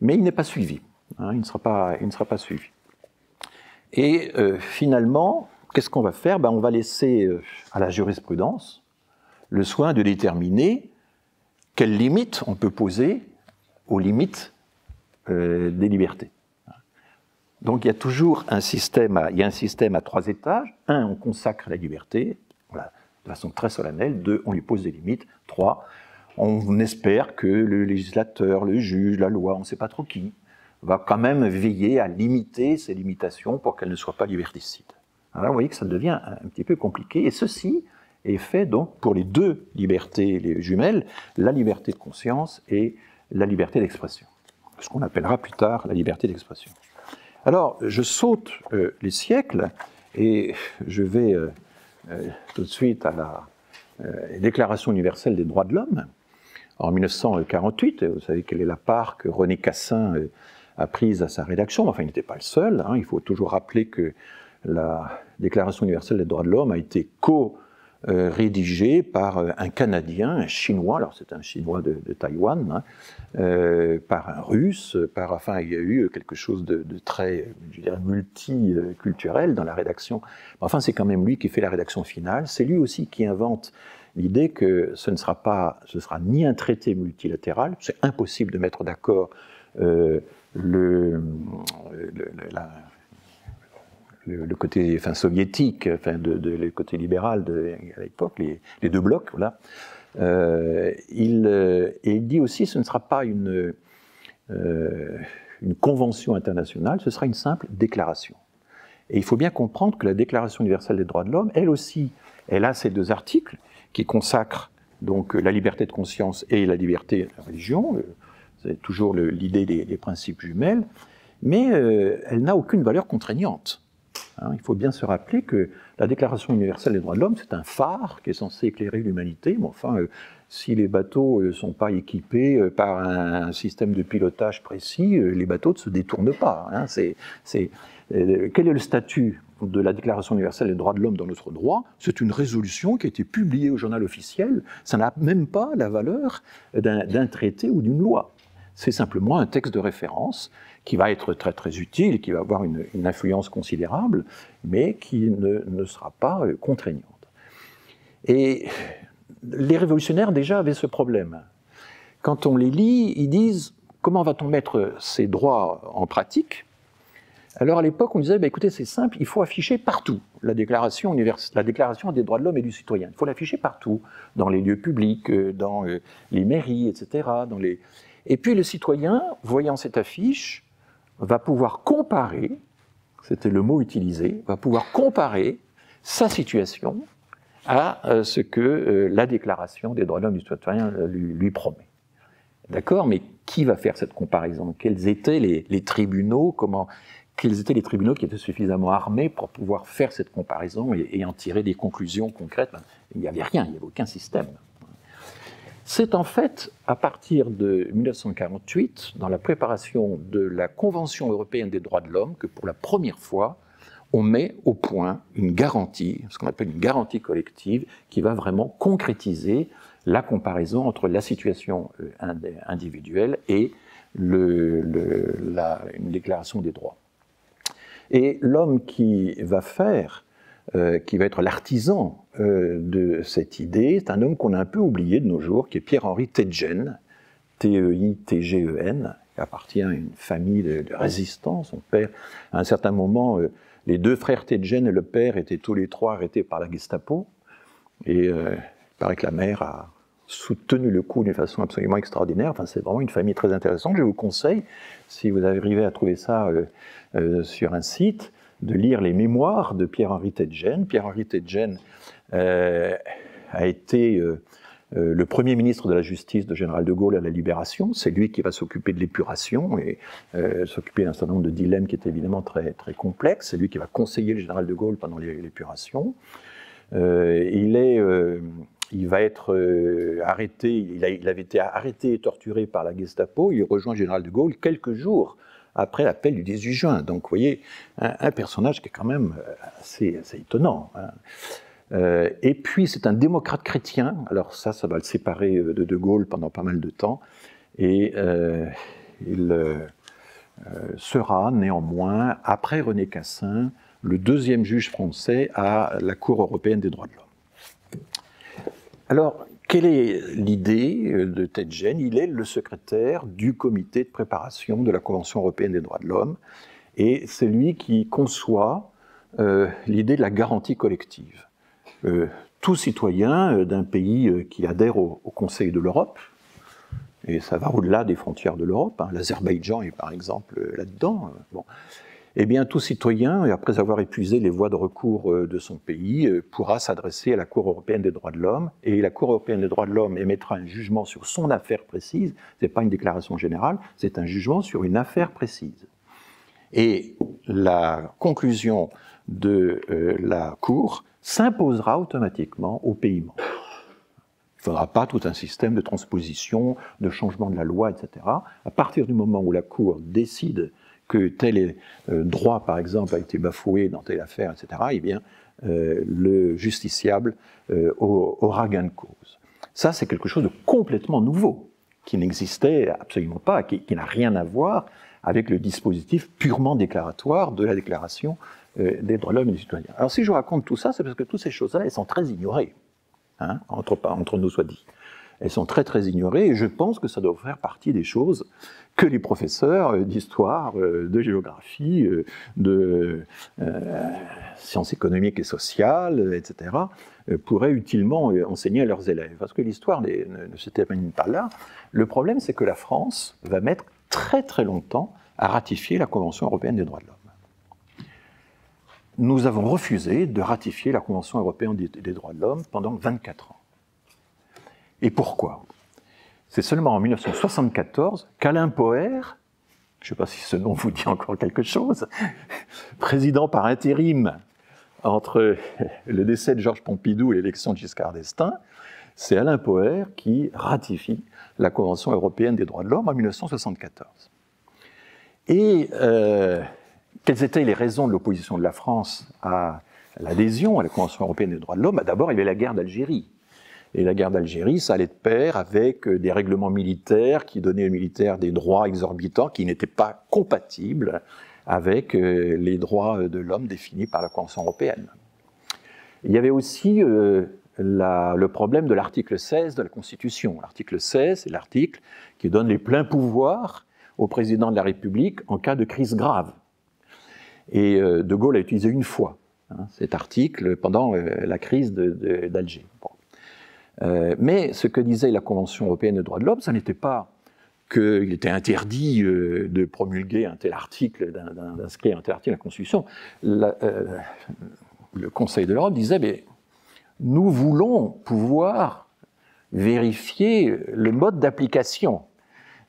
Mais il n'est pas suivi. Hein, il, ne sera pas, il ne sera pas suivi. Et euh, finalement, qu'est-ce qu'on va faire? Ben, On va laisser euh, à la jurisprudence le soin de déterminer quelles limites on peut poser aux limites euh, des libertés. Donc il y a toujours un système à, il y a un système à trois étages. Un, on consacre la liberté, de façon très solennelle. Deux, on lui pose des limites. Trois, on espère que le législateur, le juge, la loi, on ne sait pas trop qui, va quand même veiller à limiter ces limitations pour qu'elles ne soient pas liberticides. Alors là, vous voyez que ça devient un petit peu compliqué, et ceci est fait donc pour les deux libertés les jumelles, la liberté de conscience et la liberté d'expression, ce qu'on appellera plus tard la liberté d'expression. Alors, je saute euh, les siècles et je vais euh, euh, tout de suite à la Déclaration universelle des droits de l'homme en 1948. Vous savez quelle est la part que René Cassin a prise à sa rédaction. Enfin, il n'était pas le seul. Hein. Il faut toujours rappeler que la Déclaration universelle des droits de l'homme a été co-rédigée par euh, un Canadien, un Chinois, alors c'est un Chinois de, Taïwan, hein, euh, par un Russe, par, enfin, il y a eu quelque chose de, très, je dirais, multiculturel dans la rédaction. Enfin, c'est quand même lui qui fait la rédaction finale. C'est lui aussi qui invente l'idée que ce ne sera pas, ce sera ni un traité multilatéral, c'est impossible de mettre d'accord euh, le, le, côté soviétique, enfin, de, le côté libéral de, à l'époque, les, deux blocs. Euh, il, euh, et il dit aussi ce ne sera pas une, euh, une convention internationale, ce sera une simple déclaration. Et il faut bien comprendre que la Déclaration universelle des droits de l'homme, elle aussi, elle a ces deux articles qui consacrent donc la liberté de conscience et la liberté de religion, c'est toujours l'idée des, principes jumelles, mais elle n'a aucune valeur contraignante. Hein. il faut bien se rappeler que la Déclaration universelle des droits de l'homme, c'est un phare qui est censé éclairer l'humanité, mais enfin, euh, si les bateaux ne euh, sont pas équipés par un, système de pilotage précis, les bateaux ne se détournent pas. Hein. quel est le statut de la Déclaration universelle des droits de l'homme dans notre droit, c'est une résolution qui a été publiée au journal officiel. Ça n'a même pas la valeur d'un traité ou d'une loi c'est simplement un texte de référence qui va être très très utile, qui va avoir une, influence considérable, mais qui ne, sera pas euh, contraignante. Et les révolutionnaires déjà avaient ce problème. Quand on les lit, ils disent comment va-t-on mettre ces droits en pratique? Alors à l'époque, on disait, bah, écoutez, c'est simple, il faut afficher partout la déclaration, la déclaration des droits de l'homme et du citoyen. Il faut l'afficher partout, dans les lieux publics, euh, dans euh, les mairies, etc., dans les, et puis le citoyen, voyant cette affiche, va pouvoir comparer, c'était le mot utilisé, va pouvoir comparer sa situation à euh, ce que euh, la Déclaration des droits de l'homme du citoyen euh, lui, promet. D'accord? Mais qui va faire cette comparaison? Quels étaient les, tribunaux? Comment quels étaient les tribunaux qui étaient suffisamment armés pour pouvoir faire cette comparaison et, et en tirer des conclusions concrètes? Ben, Il n'y avait rien, il n'y avait aucun système. C'est en fait à partir de 1948, dans la préparation de la Convention européenne des droits de l'homme, que pour la première fois, on met au point une garantie, ce qu'on appelle une garantie collective, qui va vraiment concrétiser la comparaison entre la situation euh, individuelle et une déclaration des droits. Et l'homme qui va faire, euh, qui va être l'artisan euh, de cette idée, c'est un homme qu'on a un peu oublié de nos jours, qui est Pierre-Henri Tedgen, T-E-I-T-G-E-N, qui appartient à une famille de, résistants. Son père, à un certain moment, euh, les deux frères Tedgen et le père étaient tous les trois arrêtés par la Gestapo. Et il paraît que la mère a soutenu le coup d'une façon absolument extraordinaire. Enfin, c'est vraiment une famille très intéressante. Je vous conseille, si vous arrivez à trouver ça sur un site, de lire les mémoires de Pierre-Henri Tedgen. Pierre-Henri Tedgen euh, a été le premier ministre de la Justice de Général de Gaulle à la Libération. C'est lui qui va s'occuper de l'épuration et s'occuper d'un certain nombre de dilemmes qui étaient évidemment très, très complexes. C'est lui qui va conseiller le Général de Gaulle pendant l'épuration. il est il va être euh, arrêté, il, avait été arrêté et torturé par la Gestapo, il rejoint le général de Gaulle quelques jours après l'appel du 18 juin. Donc vous voyez, un, personnage qui est quand même euh, assez, étonnant. Hein. Euh, et puis c'est un démocrate chrétien, alors ça, ça va le séparer de De Gaulle pendant pas mal de temps, et il sera néanmoins, après René Cassin, le deuxième juge français à la Cour européenne des droits de l'homme. Alors, quelle est l'idée euh, de Tedgen Il est le secrétaire du comité de préparation de la Convention européenne des droits de l'homme et c'est lui qui conçoit euh, l'idée de la garantie collective. Euh, tout citoyen d'un pays qui adhère au, Conseil de l'Europe, et ça va au-delà des frontières de l'Europe, hein, l'Azerbaïdjan est par exemple là-dedans, eh bien, tout citoyen, après avoir épuisé les voies de recours euh, de son pays, euh, pourra s'adresser à la Cour européenne des droits de l'homme, et la Cour européenne des droits de l'homme émettra un jugement sur son affaire précise. Ce n'est pas une déclaration générale, c'est un jugement sur une affaire précise. Et la conclusion de euh, la Cour s'imposera automatiquement aux pays membres. Il ne faudra pas tout un système de transposition, de changement de la loi, etc. À partir du moment où la Cour décide que tel euh, droit, par exemple, a été bafoué dans telle affaire, etc., eh bien, euh, le justiciable euh, aura gain de cause. Ça, c'est quelque chose de complètement nouveau, qui n'existait absolument pas, qui, n'a rien à voir avec le dispositif purement déclaratoire de la Déclaration des droits de l'homme et des citoyens. Alors, si je raconte tout ça, c'est parce que toutes ces choses-là, elles sont très ignorées, hein, entre, entre nous soit dit. Elles sont très très ignorées et je pense que ça doit faire partie des choses que les professeurs euh, d'histoire, euh, de géographie, euh, de sciences économiques et sociales, etc., pourraient utilement enseigner à leurs élèves. Parce que l'histoire ne, ne se termine pas là. Le problème, c'est que la France va mettre très très longtemps à ratifier la Convention européenne des droits de l'homme nous avons refusé de ratifier la Convention européenne des droits de l'homme pendant 24 ans. Et pourquoi? C'est seulement en 1974 qu'Alain Poher, je ne sais pas si ce nom vous dit encore quelque chose, président par intérim entre le décès de Georges Pompidou et l'élection de Giscard d'Estaing, c'est Alain Poher qui ratifie la Convention européenne des droits de l'homme en 1974. Et euh, quelles étaient les raisons de l'opposition de la France à l'adhésion à la Convention européenne des droits de l'homme? D'abord, il y avait la guerre d'Algérie. Et la guerre d'Algérie, ça allait de pair avec euh, des règlements militaires qui donnaient aux militaires des droits exorbitants qui n'étaient pas compatibles avec euh, les droits de l'homme définis par la Convention européenne. Il y avait aussi euh, le problème de l'article 16 de la Constitution. L'article 16, c'est l'article qui donne les pleins pouvoirs au président de la République en cas de crise grave. Et De Gaulle a utilisé une fois hein, cet article pendant la crise d'Alger. Euh, mais ce que disait la Convention européenne des droits de l'homme, ce n'était pas qu'il était interdit euh, de promulguer un tel article, d'inscrire un tel article à la Constitution. Euh, le Conseil de l'Europe disait, mais nous voulons pouvoir vérifier le mode d'application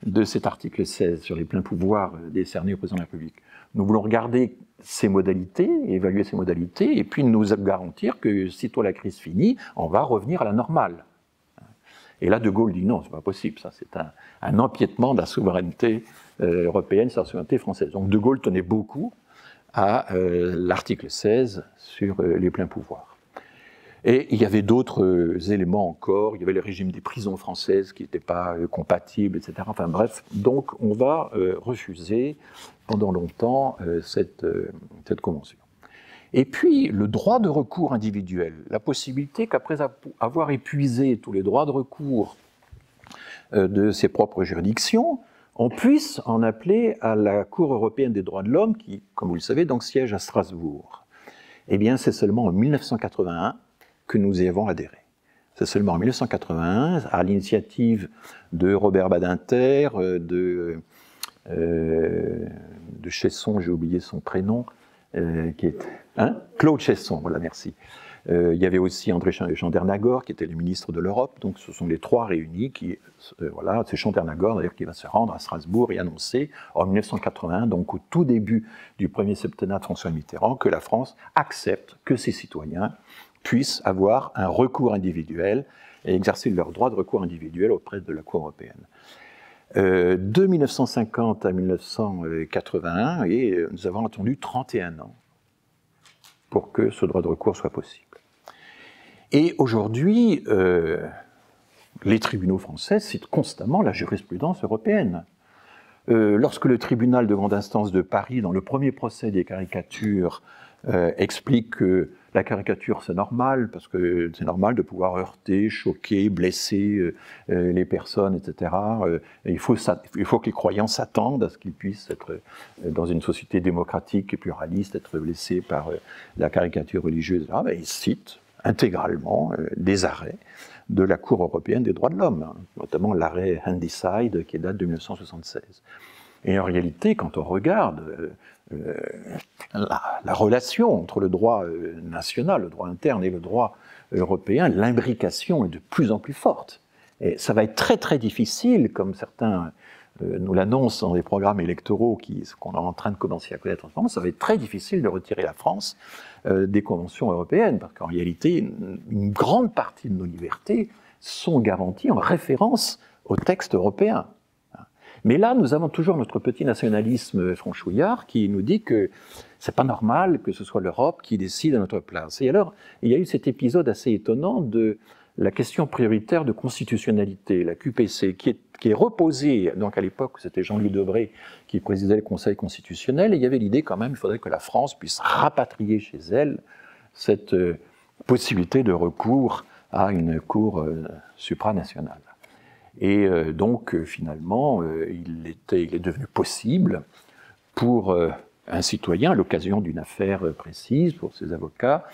de cet article 16 sur les pleins pouvoirs décernés au président de la République. Nous voulons regarder ces modalités, évaluer ces modalités, et puis nous garantir que sitôt la crise finie, on va revenir à la normale. Et là, De Gaulle dit non, c'est pas possible, c'est un, empiètement de la souveraineté euh, européenne sur la souveraineté française. Donc De Gaulle tenait beaucoup à l'article 16 sur les pleins pouvoirs. Et il y avait d'autres éléments encore, il y avait le régime des prisons françaises qui n'était pas compatible, etc. Enfin bref, donc on va refuser pendant longtemps cette, cette convention. Et puis le droit de recours individuel, la possibilité qu'après avoir épuisé tous les droits de recours euh, de ses propres juridictions, on puisse en appeler à la Cour européenne des droits de l'homme, qui, comme vous le savez, donc siège à Strasbourg. Eh bien, c'est seulement en 1981 que nous y avons adhéré. C'est seulement en 1981, à l'initiative de Robert Badinter, euh, de, euh, Chesson, j'ai oublié son prénom, euh, qui est hein Claude Chesson, voilà, merci. Euh, il y avait aussi André Chandernagor, qui était le ministre de l'Europe. Donc, ce sont les trois réunis qui, voilà, c'est Chandernagor d'ailleurs qui va se rendre à Strasbourg et annoncer en 1981, donc au tout début du premier septennat de François Mitterrand, que la France accepte que ses citoyens puissent avoir un recours individuel et exercer leur droit de recours individuel auprès de la Cour européenne. Euh, de 1950 à 1981, et euh, nous avons attendu 31 ans pour que ce droit de recours soit possible. Et aujourd'hui, euh, les tribunaux français citent constamment la jurisprudence européenne. lorsque le tribunal de grande instance de Paris, dans le premier procès des caricatures, explique que la caricature, c'est normal, parce que c'est normal de pouvoir heurter, choquer, blesser euh, euh, les personnes, etc. Euh, il, faut, que les croyants s'attendent à ce qu'ils puissent être, dans une société démocratique et pluraliste, être blessés par la caricature religieuse. etc. Ben, il cite intégralement des arrêts de la Cour européenne des droits de l'homme, hein, notamment l'arrêt Handicide qui date de 1976. Et en réalité, quand on regarde euh, la, relation entre le droit euh, national, le droit interne et le droit européen, l'imbrication est de plus en plus forte. Et ça va être très très difficile, comme certains euh, nous l'annoncent dans les programmes électoraux qu'on est en train de commencer à connaître en ce ça va être très difficile de retirer la France des conventions européennes, parce qu'en réalité, une, grande partie de nos libertés sont garanties en référence aux textes européens. Mais là, nous avons toujours notre petit nationalisme franchouillard qui nous dit que c'est pas normal que ce soit l'Europe qui décide à notre place. Et alors, il y a eu cet épisode assez étonnant de la question prioritaire de constitutionnalité, la QPC, qui est, reposée, donc à l'époque, c'était Jean-Louis Debré qui présidait le Conseil constitutionnel, et il y avait l'idée quand même, il faudrait que la France puisse rapatrier chez elle cette euh, possibilité de recours à une cour euh, supranationale. Et euh, donc, euh, finalement, euh, il, était, est devenu possible pour un citoyen, à l'occasion d'une affaire précise, pour ses avocats,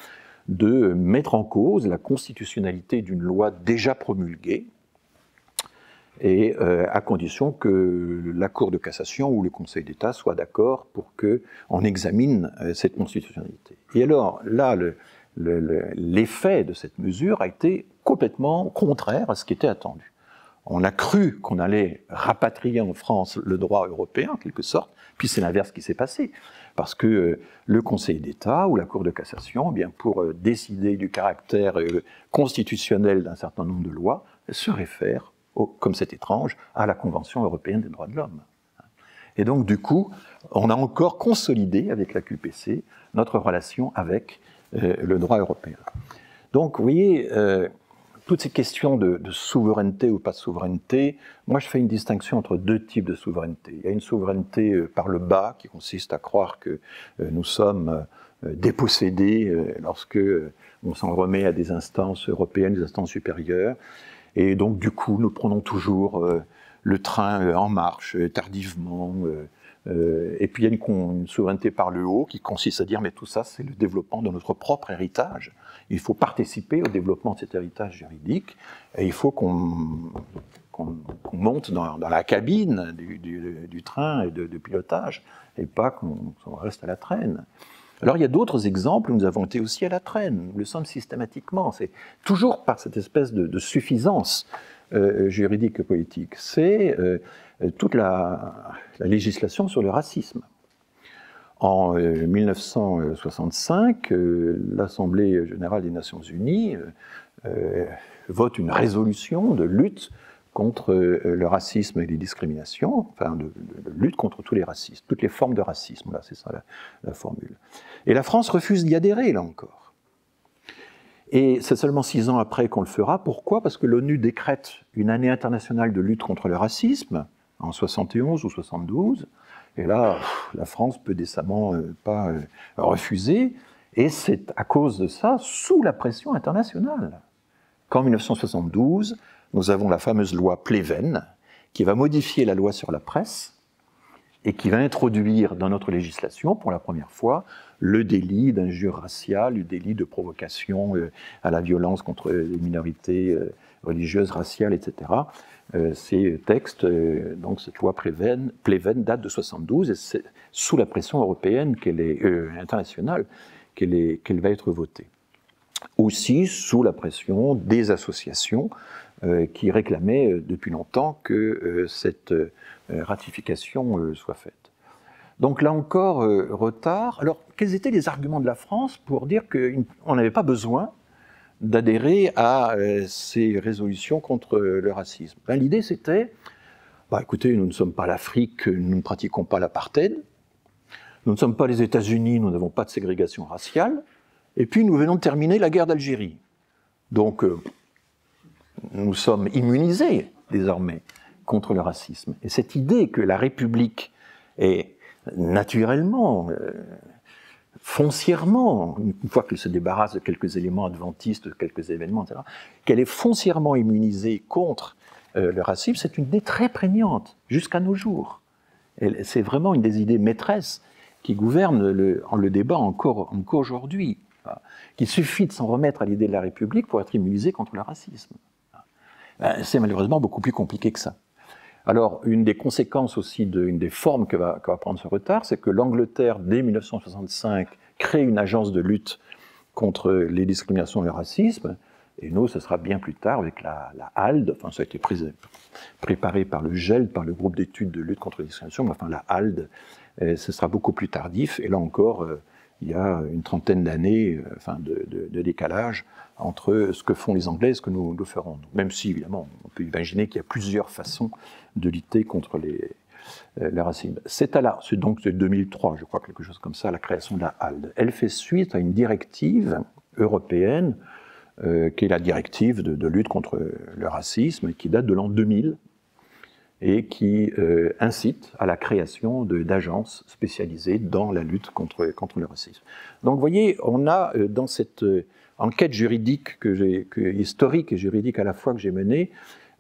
de mettre en cause la constitutionnalité d'une loi déjà promulguée, et à condition que la Cour de cassation ou le Conseil d'État soient d'accord pour qu'on examine cette constitutionnalité. Et alors, là, l'effet de cette mesure a été complètement contraire à ce qui était attendu on a cru qu'on allait rapatrier en France le droit européen, en quelque sorte, puis c'est l'inverse qui s'est passé. Parce que euh, le Conseil d'État ou la Cour de cassation, eh bien, pour euh, décider du caractère euh, constitutionnel d'un certain nombre de lois, se réfère, comme c'est étrange, à la Convention européenne des droits de l'homme. Et donc, du coup, on a encore consolidé avec la QPC notre relation avec le droit européen. Donc, vous toutes ces questions de, souveraineté ou pas de souveraineté, moi je fais une distinction entre deux types de souveraineté. Il y a une souveraineté euh, par le bas qui consiste à croire que euh, nous sommes euh, dépossédés lorsque on s'en remet à des instances européennes, des instances supérieures. Et donc du coup, nous prenons toujours le train en marche tardivement. Et puis il y a une, une, souveraineté par le haut qui consiste à dire mais tout ça c'est le développement de notre propre héritage. Il faut participer au développement de cet héritage juridique et il faut qu'on monte dans, la cabine du, train et de, pilotage et pas qu'on reste à la traîne. Alors il y a d'autres exemples où nous avons été aussi à la traîne, nous le sommes systématiquement, c'est toujours par cette espèce de, suffisance euh, juridique et politique. C'est euh, toute la, législation sur le racisme. En 1965, euh, euh, l'Assemblée générale des Nations unies euh, vote une résolution de lutte contre le racisme et les discriminations, enfin de, lutte contre tous les racismes, toutes les formes de racisme, là c'est ça la, formule. Et la France refuse d'y adhérer, là encore. Et c'est seulement six ans après qu'on le fera. Pourquoi? Parce que l'ONU décrète une année internationale de lutte contre le racisme, en 71 ou 72, et là, la France peut décemment pas refuser, et c'est à cause de ça, sous la pression internationale, qu'en 1972, nous avons la fameuse loi Pleven, qui va modifier la loi sur la presse et qui va introduire dans notre législation, pour la première fois, le délit d'injure raciale, le délit de provocation euh, à la violence contre les minorités euh, religieuses, raciales, etc. Euh, ces textes, donc cette loi Pleven, date de 72 et c'est sous la pression européenne qu'elle est internationale qu'elle va être votée. Aussi sous la pression des associations euh, qui réclamaient euh, depuis longtemps que euh, cette ratification soit faite. Donc là encore, retard. Alors, quels étaient les arguments de la France pour dire qu'on n'avait pas besoin d'adhérer à ces résolutions contre le racisme ben, L'idée, c'était, bah, écoutez, nous ne sommes pas l'Afrique, nous ne pratiquons pas l'apartheid, nous ne sommes pas les États-Unis, nous n'avons pas de ségrégation raciale, et puis nous venons de terminer la guerre d'Algérie. Donc, nous sommes immunisés désormais contre le racisme. Et cette idée que la République est naturellement, euh, foncièrement, une fois qu'elle se débarrasse de quelques éléments adventistes, de quelques événements, etc., qu'elle est foncièrement immunisée contre euh, le racisme, c'est une idée très prégnante jusqu'à nos jours. C'est vraiment une des idées maîtresses qui gouverne le, le débat encore, aujourd'hui. Qu'il suffit de s'en remettre à l'idée de la République pour être immunisé contre le racisme. Ben, c'est malheureusement beaucoup plus compliqué que ça. Alors, une des conséquences aussi, une des formes que va, prendre ce retard, c'est que l'Angleterre, dès 1965, crée une agence de lutte contre les discriminations et le racisme. Et nous, ce sera bien plus tard avec la, la HALD, enfin ça a été préparé par le GEL, par le groupe d'études de lutte contre les discriminations, mais enfin la HALD, ce sera beaucoup plus tardif. Et là encore, euh, il y a une trentaine d'années euh, enfin de, décalage entre ce que font les Anglais et ce que nous, ferons. Même si, évidemment, on peut imaginer qu'il y a plusieurs façons de lutter contre les, euh. C'est à là, c'est donc de 2003, je crois, quelque chose comme ça, la création de la HALD. Elle fait suite à une directive européenne, euh, qui est la directive de, lutte contre le racisme, qui date de l'an 2000, et qui euh, incite à la création d'agences spécialisées dans la lutte contre, le racisme. Donc vous voyez, on a euh, dans cette euh, enquête juridique, que que, historique et juridique à la fois que j'ai menée,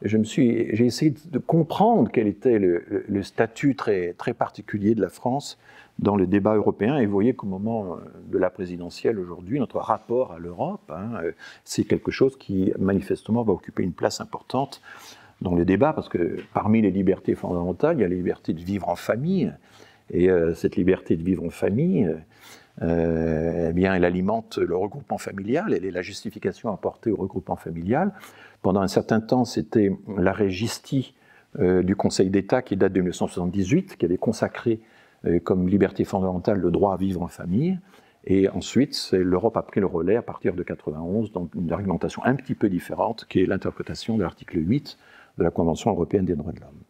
j'ai essayé de comprendre quel était le, le, statut très, très particulier de la France dans le débat européen. Et vous voyez qu'au moment de la présidentielle aujourd'hui, notre rapport à l'Europe, hein, c'est quelque chose qui manifestement va occuper une place importante dans le débat, parce que parmi les libertés fondamentales, il y a la liberté de vivre en famille, et euh, cette liberté de vivre en famille, euh, eh bien, elle alimente le regroupement familial, elle est la justification apportée au regroupement familial. Pendant un certain temps, c'était la régistie euh, du Conseil d'État qui date de 1978, qui avait consacré comme liberté fondamentale le droit à vivre en famille. Et ensuite, l'Europe a pris le relais à partir de 91, dans une argumentation un petit peu différente, qui est l'interprétation de l'article 8 de la Convention européenne des droits de l'homme.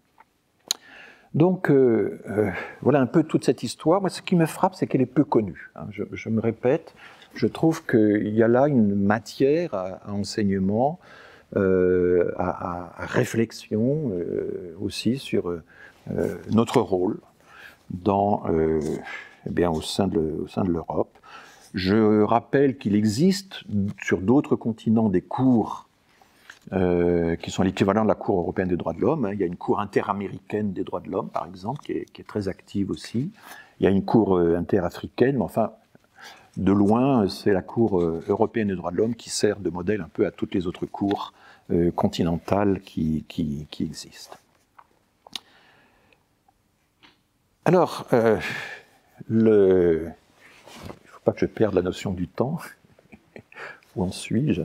Donc, euh, euh, voilà un peu toute cette histoire. Moi, ce qui me frappe, c'est qu'elle est peu connue. Hein. Je, me répète, je trouve qu'il y a là une matière à, enseignement, euh, à, réflexion aussi sur notre rôle dans, eh bien, au sein de l'Europe. Je rappelle qu'il existe sur d'autres continents des cours euh, qui sont l'équivalent de la Cour européenne des droits de l'homme. Hein. Il y a une Cour interaméricaine des droits de l'homme, par exemple, qui est, très active aussi. Il y a une Cour euh, interafricaine, mais enfin, de loin, c'est la Cour euh, européenne des droits de l'homme qui sert de modèle un peu à toutes les autres cours continentales qui, existent. Alors, il ne faut pas que je perde la notion du temps. Où en suis-je?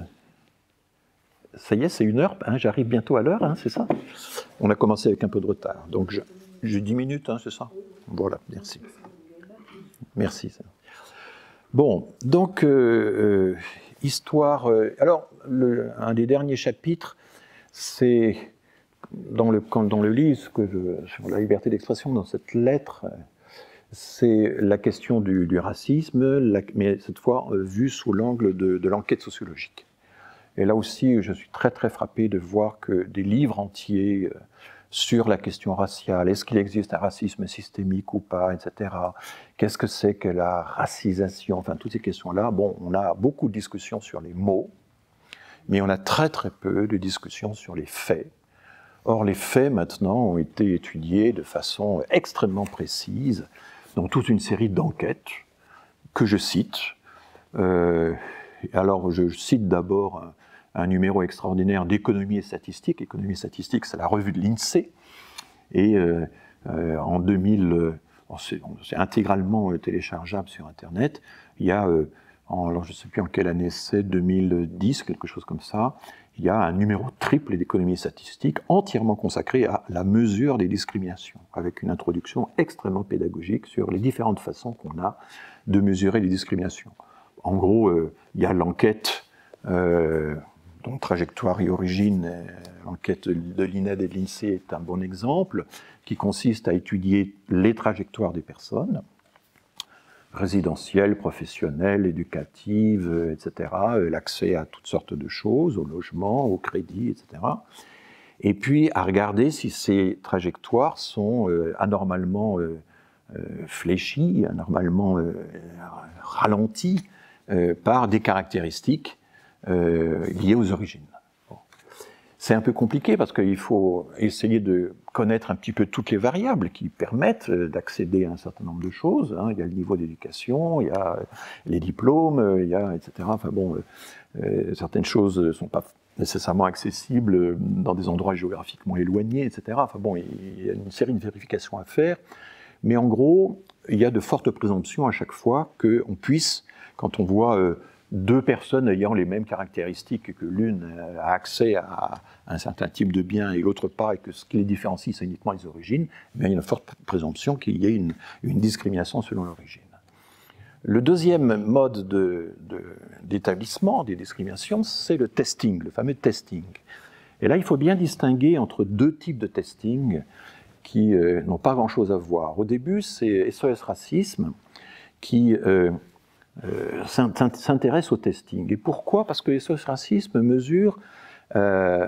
Ça y est, c'est une heure, hein, j'arrive bientôt à l'heure, hein, c'est ça? On a commencé avec un peu de retard. Donc j'ai 10 minutes, hein, c'est ça? Voilà, merci. Merci. Bon, donc, euh, euh, histoire. Euh, alors, un des derniers chapitres, c'est dans le, dans livre sur la liberté d'expression, dans cette lettre, c'est la question du, racisme, mais cette fois vue sous l'angle de, l'enquête sociologique. Et là aussi, je suis très très frappé de voir que des livres entiers euh, sur la question raciale, est-ce qu'il existe un racisme systémique ou pas, etc. Qu'est-ce que c'est que la racisation, enfin toutes ces questions-là. Bon, on a beaucoup de discussions sur les mots, mais on a très très peu de discussions sur les faits. Or, les faits maintenant ont été étudiés de façon extrêmement précise dans toute une série d'enquêtes que je cite. Euh, alors, je cite d'abord un, numéro extraordinaire d'économie et statistique. Économie et statistique, c'est la revue de l'INSEE. Et euh, euh, en 2000, c'est intégralement téléchargeable sur Internet. Il y a, alors je ne sais plus en quelle année c'est, 2010, quelque chose comme ça, il y a un numéro triple d'économie statistique entièrement consacré à la mesure des discriminations, avec une introduction extrêmement pédagogique sur les différentes façons qu'on a de mesurer les discriminations. En gros, euh, il y a l'enquête euh, dont trajectoire et origine, l'enquête de l'INED et de l'INSEE est un bon exemple, qui consiste à étudier les trajectoires des personnes résidentielle, professionnelle, éducative, euh, etc., euh, l'accès à toutes sortes de choses, au logement, au crédit, etc. Et puis à regarder si ces trajectoires sont euh, anormalement fléchies, anormalement ralenties par des caractéristiques liées aux origines. C'est un peu compliqué parce qu'il faut essayer de connaître un petit peu toutes les variables qui permettent euh, d'accéder à un certain nombre de choses. Hein. Il y a le niveau d'éducation, il y a les diplômes, il y a etc. Enfin bon, euh, euh, certaines choses ne sont pas nécessairement accessibles dans des endroits géographiquement éloignés, etc. Enfin bon, il y a une série de vérifications à faire. Mais en gros, il y a de fortes présomptions à chaque fois qu'on puisse, quand on voit deux personnes ayant les mêmes caractéristiques, que l'une a accès à un certain type de bien et l'autre pas, et que ce qui les différencie, c'est uniquement les origines, mais il y a une forte présomption qu'il y ait une, discrimination selon l'origine. Le deuxième mode d'établissement des discriminations, c'est le testing, le fameux testing. Et là, il faut bien distinguer entre deux types de testing qui euh, n'ont pas grand-chose à voir. Au début, c'est SOS Racisme qui euh, euh, s'intéresse au testing. Et pourquoi? Parce que les racisme mesure euh,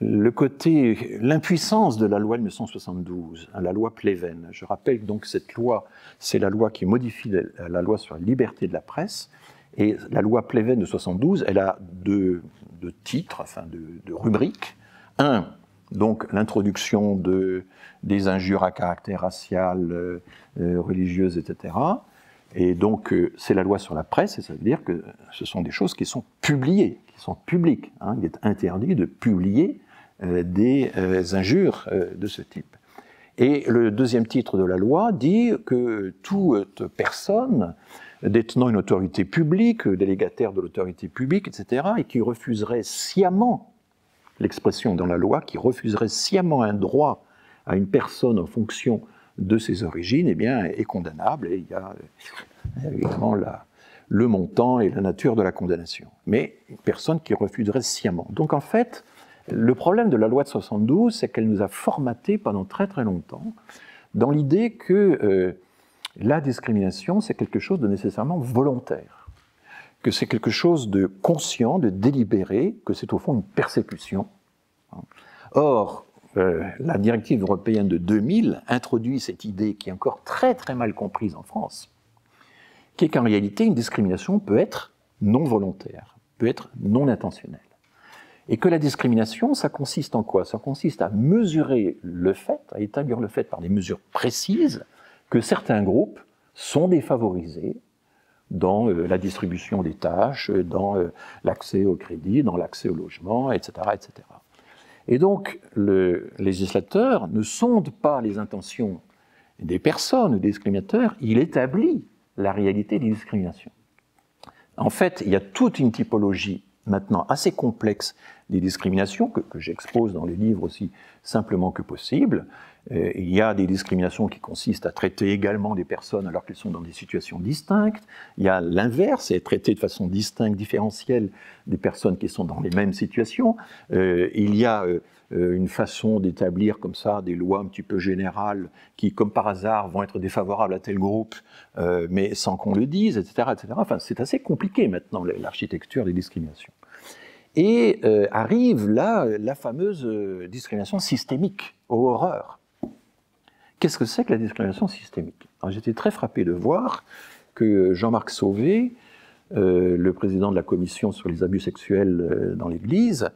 le côté, l'impuissance de la loi de 1972, hein, la loi Pleven. Je rappelle donc cette loi, c'est la loi qui modifie la, loi sur la liberté de la presse. Et la loi Pleven de 72, elle a deux, titres, enfin deux, rubriques. Un, donc l'introduction de, des injures à caractère racial, euh, religieuses, etc. Et donc, euh, c'est la loi sur la presse, et ça veut dire que ce sont des choses qui sont publiées, qui sont publiques. Hein. Il est interdit de publier euh, des euh, injures de ce type. Et le deuxième titre de la loi dit que toute personne détenant une autorité publique, délégataire de l'autorité publique, etc., et qui refuserait sciemment, l'expression dans la loi, qui refuserait sciemment un droit à une personne en fonction de ses origines, eh bien, est condamnable. Et il y a évidemment le montant et la nature de la condamnation. Mais personne qui refuserait sciemment. Donc en fait, le problème de la loi de 72, c'est qu'elle nous a formaté pendant très très longtemps dans l'idée que euh, la discrimination, c'est quelque chose de nécessairement volontaire, que c'est quelque chose de conscient, de délibéré, que c'est au fond une persécution. Or, euh, la directive européenne de 2000 introduit cette idée qui est encore très très mal comprise en France, qui est qu'en réalité une discrimination peut être non volontaire, peut être non intentionnelle. Et que la discrimination, ça consiste en quoi? Ça consiste à mesurer le fait, à établir le fait par des mesures précises que certains groupes sont défavorisés dans euh, la distribution des tâches, dans euh, l'accès au crédit, dans l'accès au logement, etc., etc. Et donc, le législateur ne sonde pas les intentions des personnes ou des discriminateurs, il établit la réalité des discriminations. En fait, il y a toute une typologie maintenant assez complexe des discriminations que, j'expose dans les livres aussi simplement que possible. Euh, il y a des discriminations qui consistent à traiter également des personnes alors qu'elles sont dans des situations distinctes. Il y a l'inverse, c'est traiter de façon distincte, différentielle des personnes qui sont dans les mêmes situations. Euh, il y a euh, une façon d'établir comme ça des lois un petit peu générales qui, comme par hasard, vont être défavorables à tel groupe, mais sans qu'on le dise, etc. etc. Enfin, c'est assez compliqué maintenant l'architecture des discriminations. Et arrive là la fameuse discrimination systémique, horreur. Qu'est-ce que c'est que la discrimination systémique? J'étais très frappé de voir que Jean-Marc Sauvé, euh, le président de la commission sur les abus sexuels euh, dans l'Église,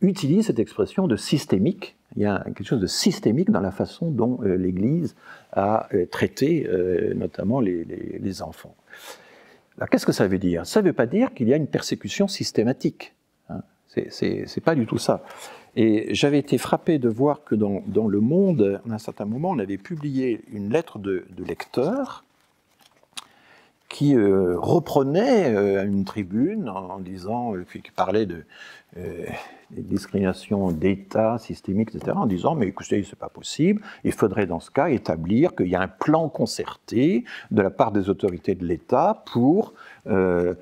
utilise cette expression de systémique. Il y a quelque chose de systémique dans la façon dont euh, l'Église a traité notamment les, enfants. Qu'est-ce que ça veut dire? Ça ne veut pas dire qu'il y a une persécution systématique. C'est pas du tout ça. Et j'avais été frappé de voir que dans, Le Monde, à un certain moment, on avait publié une lettre de, lecteur qui euh, reprenait euh, une tribune en, disant, euh, qui, parlait de des discriminations d'État systémiques, etc., en disant, mais écoutez, c'est pas possible, il faudrait dans ce cas établir qu'il y a un plan concerté de la part des autorités de l'État pour euh,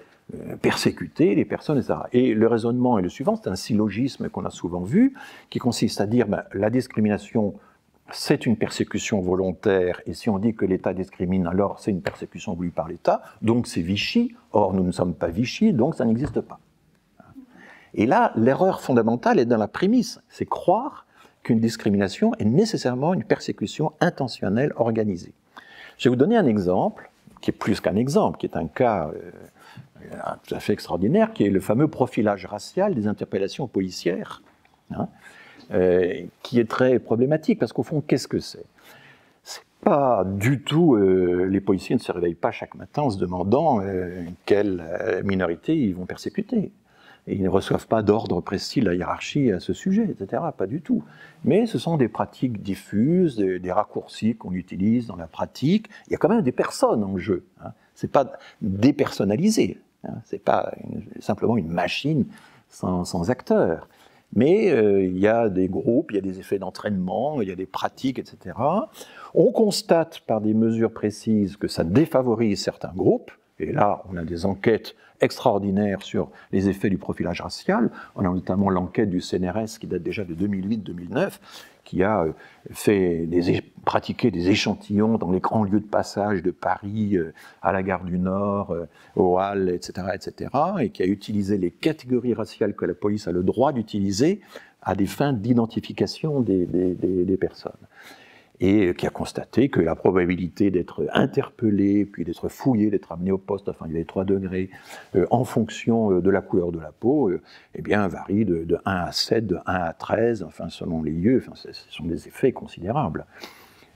persécuter les personnes, etc. Et le raisonnement est le suivant, c'est un syllogisme qu'on a souvent vu, qui consiste à dire ben, la discrimination, c'est une persécution volontaire, et si on dit que l'État discrimine, alors c'est une persécution voulue par l'État, donc c'est Vichy, or nous ne sommes pas Vichy, donc ça n'existe pas. Et là, l'erreur fondamentale est dans la prémisse, c'est croire qu'une discrimination est nécessairement une persécution intentionnelle organisée. Je vais vous donner un exemple, qui est plus qu'un exemple, qui est un cas euh, tout à fait extraordinaire, qui est le fameux profilage racial des interpellations policières, hein, euh, qui est très problématique, parce qu'au fond, qu'est-ce que c'est? C'est pas du tout, euh, les policiers ne se réveillent pas chaque matin en se demandant euh, quelle minorité ils vont persécuter. Ils ne reçoivent pas d'ordre précis de la hiérarchie à ce sujet, etc. Pas du tout. Mais ce sont des pratiques diffuses, des, raccourcis qu'on utilise dans la pratique. Il y a quand même des personnes en jeu. Hein. C'est pas dépersonnalisé. Hein, c'est pas simplement une machine sans, acteur. Mais euh, il y a des groupes, il y a des effets d'entraînement, il y a des pratiques, etc. On constate par des mesures précises que ça défavorise certains groupes, et là on a des enquêtes extraordinaires sur les effets du profilage racial. On a notamment l'enquête du CNRS qui date déjà de 2008-2009, qui a euh, fait des, pratiqué des échantillons dans les grands lieux de passage de Paris, euh, à la gare du Nord, euh, au Halles, etc., etc., et qui a utilisé les catégories raciales que la police a le droit d'utiliser à des fins d'identification des, des personnes et qui a constaté que la probabilité d'être interpellé, puis d'être fouillé, d'être amené au poste, enfin il y avait 3 degrés, euh, en fonction euh, de la couleur de la peau, euh, eh bien varie de, 1 à 7, de 1 à 13, enfin selon les lieux, enfin, ce sont des effets considérables.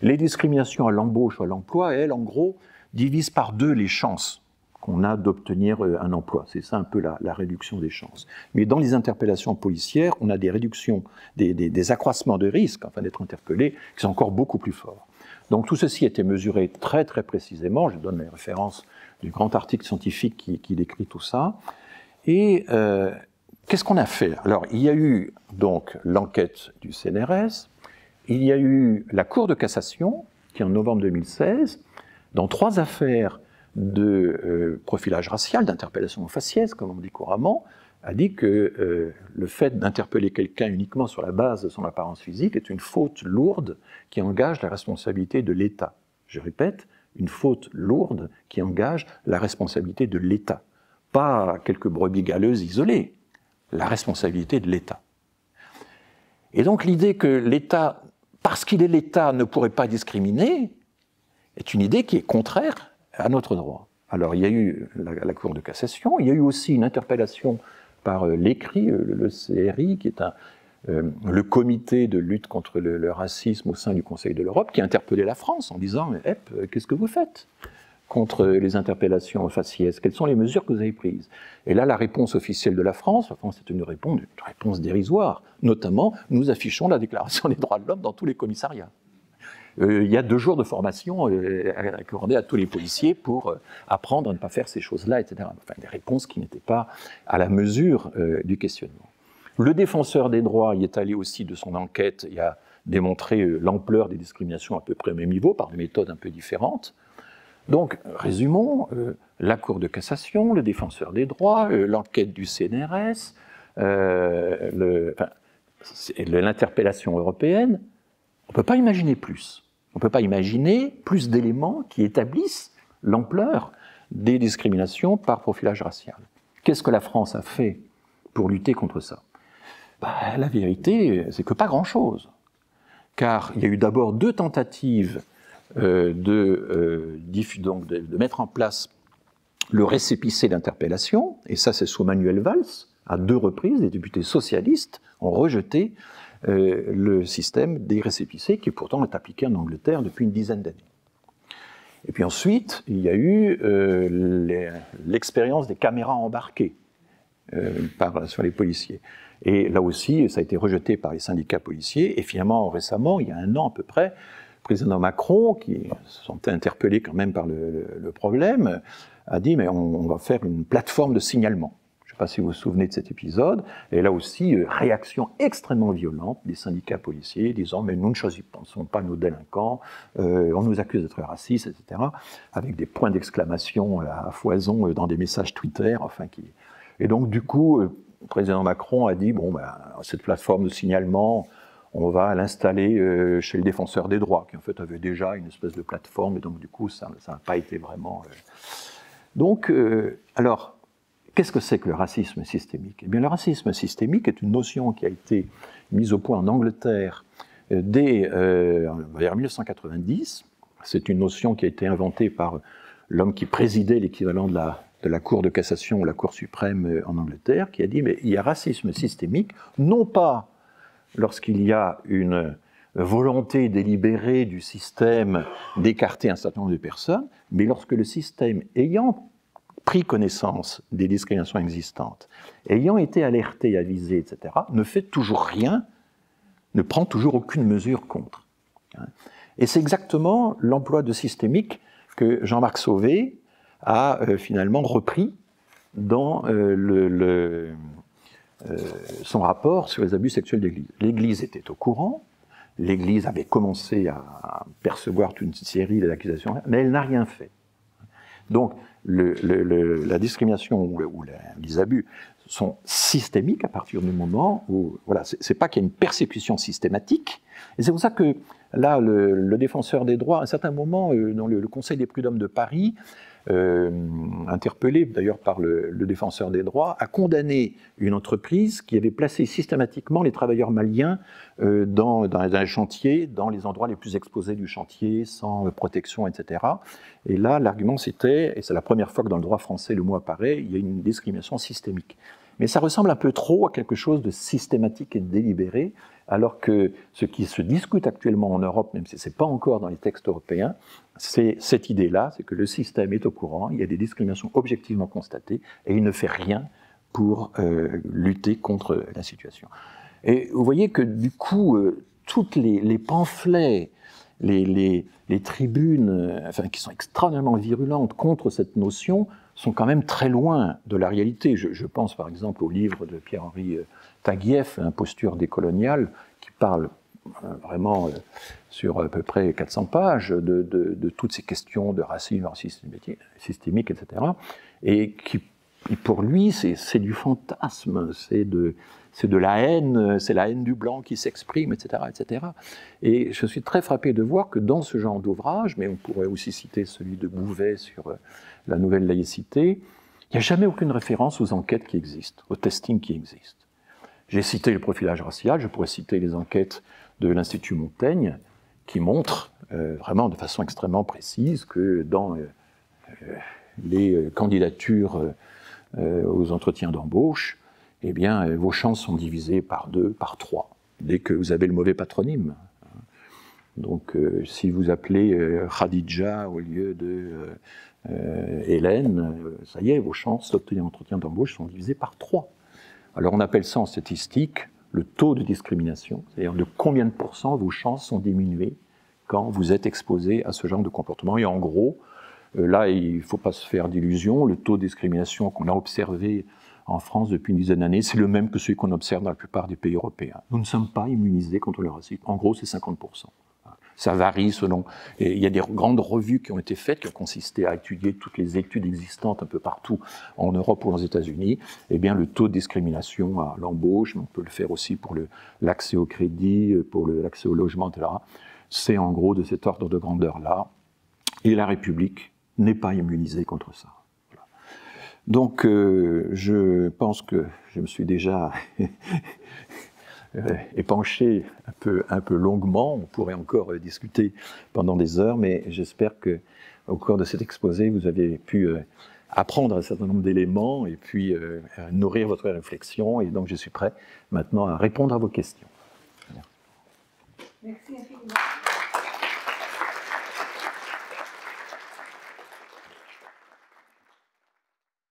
Les discriminations à l'embauche ou à l'emploi, elles, en gros, divisent par deux les chances qu'on a d'obtenir euh, un emploi. C'est ça un peu la, réduction des chances. Mais dans les interpellations policières, on a des réductions, des, accroissements de risques, enfin d'être interpellé, qui sont encore beaucoup plus forts. Donc tout ceci a été mesuré très très précisément. Je donne les références du grand article scientifique qui, décrit tout ça. Et euh, qu'est-ce qu'on a fait? Alors il y a eu donc l'enquête du CNRS, il y a eu la Cour de cassation qui en novembre 2016, dans trois affaires de euh, profilage racial, d'interpellation faciès, comme on dit couramment, a dit que euh, le fait d'interpeller quelqu'un uniquement sur la base de son apparence physique est une faute lourde qui engage la responsabilité de l'État. Je répète, une faute lourde qui engage la responsabilité de l'État. Pas quelques brebis galeuses isolées, la responsabilité de l'État. Et donc l'idée que l'État, parce qu'il est l'État, ne pourrait pas discriminer, est une idée qui est contraire à notre droit. Alors il y a eu la, Cour de cassation, il y a eu aussi une interpellation par euh, l'écrit, euh, le, CRI, qui est euh, le comité de lutte contre le, racisme au sein du Conseil de l'Europe, qui a interpellé la France en disant Mais qu'est-ce que vous faites contre les interpellations faciès? Quelles sont les mesures que vous avez prises? Et là, la réponse officielle de la France, enfin, c'est une réponse, une réponse dérisoire. Notamment, nous affichons la Déclaration des droits de l'homme dans tous les commissariats. Euh, il y a deux jours de formation euh, accordée à tous les policiers pour euh, apprendre à ne pas faire ces choses-là, etc. Enfin, des réponses qui n'étaient pas à la mesure du questionnement. Le défenseur des droits y est allé aussi de son enquête et a démontré l'ampleur des discriminations à peu près au même niveau par des méthodes un peu différentes. Donc, résumons, la Cour de cassation, le défenseur des droits, l'enquête du CNRS, l'interpellation européenne, on ne peut pas imaginer plus. On ne peut pas imaginer plus d'éléments qui établissent l'ampleur des discriminations par profilage racial. Qu'est-ce que la France a fait pour lutter contre ça? Bah, La vérité, c'est que pas grand-chose. Car il y a eu d'abord deux tentatives euh, de, euh, de, mettre en place le récépissé d'interpellation, et ça c'est sous Manuel Valls, à deux reprises, les députés socialistes ont rejeté le système des récépissés qui pourtant est appliqué en Angleterre depuis une dizaine d'années. Et puis ensuite, il y a eu euh, l'expérience des caméras embarquées euh, par, sur les policiers. Et là aussi, ça a été rejeté par les syndicats policiers. Et finalement, récemment, il y a un an à peu près, le président Macron, qui se sentait interpellé quand même par le, problème, a dit mais on va faire une plateforme de signalement pas si vous vous souvenez de cet épisode. Et là aussi, euh, réaction extrêmement violente des syndicats policiers disant Mais nous ne choisissons pas nos délinquants, euh, on nous accuse d'être racistes, etc. Avec des points d'exclamation à foison euh, dans des messages Twitter. Enfin, qui... Et donc, du coup, le président Macron a dit Bon, ben, cette plateforme de signalement, on va l'installer chez le défenseur des droits, qui en fait avait déjà une espèce de plateforme, et donc du coup, ça n'a pas été vraiment. Donc, alors, Qu'est-ce que c'est que le racisme systémique? Eh bien, le racisme systémique est une notion qui a été mise au point en Angleterre euh, dès euh, vers 1990. C'est une notion qui a été inventée par l'homme qui présidait l'équivalent de la, de la Cour de cassation ou la Cour suprême euh, en Angleterre, qui a dit mais il y a racisme systémique, non pas lorsqu'il y a une volonté délibérée du système d'écarter un certain nombre de personnes, mais lorsque le système ayant pris connaissance des discriminations existantes, ayant été alerté, avisé, etc., ne fait toujours rien, ne prend toujours aucune mesure contre. Et c'est exactement l'emploi de systémique que Jean-Marc Sauvé a euh, finalement repris dans euh, euh, son rapport sur les abus sexuels d'Église. L'Église était au courant, l'Église avait commencé à percevoir toute une série d'accusations, mais elle n'a rien fait. Donc, la discrimination ou, les abus sont systémiques à partir du moment où, voilà, c'est pas qu'il y a une persécution systématique, et c'est pour ça que là, le, défenseur des droits, à un certain moment, euh, dans le, Conseil des prud'hommes de Paris, euh, interpellé d'ailleurs par le, défenseur des droits, a condamné une entreprise qui avait placé systématiquement les travailleurs maliens euh, dans, dans, un chantier, dans les endroits les plus exposés du chantier, sans protection, etc. Et là, l'argument c'était, et c'est la première fois que dans le droit français le mot apparaît, il y a une discrimination systémique. Mais ça ressemble un peu trop à quelque chose de systématique et délibéré, alors que ce qui se discute actuellement en Europe, même si ce n'est pas encore dans les textes européens, c'est cette idée-là, c'est que le système est au courant, il y a des discriminations objectivement constatées, et il ne fait rien pour euh, lutter contre la situation. Et vous voyez que du coup, euh, toutes les, pamphlets, les, tribunes, euh, enfin, qui sont extrêmement virulentes contre cette notion, sont quand même très loin de la réalité. Je, pense par exemple au livre de Pierre-Henri Taguieff, Imposture décoloniale, qui parle vraiment sur à peu près 400 pages de, toutes ces questions de racisme systémique, etc. Et qui, pour lui, c'est du fantasme, c'est de, la haine, c'est la haine du blanc qui s'exprime, etc., etc. Et je suis très frappé de voir que dans ce genre d'ouvrage, mais on pourrait aussi citer celui de Bouvet sur euh, la nouvelle laïcité, il n'y a jamais aucune référence aux enquêtes qui existent, au testing qui existe. J'ai cité le profilage racial, je pourrais citer les enquêtes de l'Institut Montaigne, qui montre euh, vraiment de façon extrêmement précise que dans euh, euh, les candidatures aux entretiens d'embauche, eh bien, vos chances sont divisées par deux, par trois, dès que vous avez le mauvais patronyme. Donc, si vous appelez Khadija au lieu de Hélène, ça y est, vos chances d'obtenir un entretien d'embauche sont divisées par trois. Alors, on appelle ça en statistique le taux de discrimination, c'est-à-dire de combien de pourcents vos chances sont diminuées quand vous êtes exposé à ce genre de comportement. Et en gros, euh, là, il ne faut pas se faire d'illusions, le taux de discrimination qu'on a observé en France depuis une dizaine d'années. C'est le même que celui qu'on observe dans la plupart des pays européens. Nous ne sommes pas immunisés contre le racisme. En gros, c'est 50%. Ça varie selon. Il y a des grandes revues qui ont été faites, qui ont consisté à étudier toutes les études existantes un peu partout en Europe ou aux États-Unis. Eh bien, le taux de discrimination à l'embauche, on peut le faire aussi pour l'accès au crédit, pour l'accès au logement, etc. C'est en gros de cet ordre de grandeur-là. Et la République n'est pas immunisée contre ça. Donc, euh, je pense que je me suis déjà épanché un peu, un peu longuement. On pourrait encore discuter pendant des heures, mais j'espère que au cours de cet exposé, vous avez pu euh, apprendre un certain nombre d'éléments et puis euh, nourrir votre réflexion. Et donc, je suis prêt maintenant à répondre à vos questions. Merci infiniment.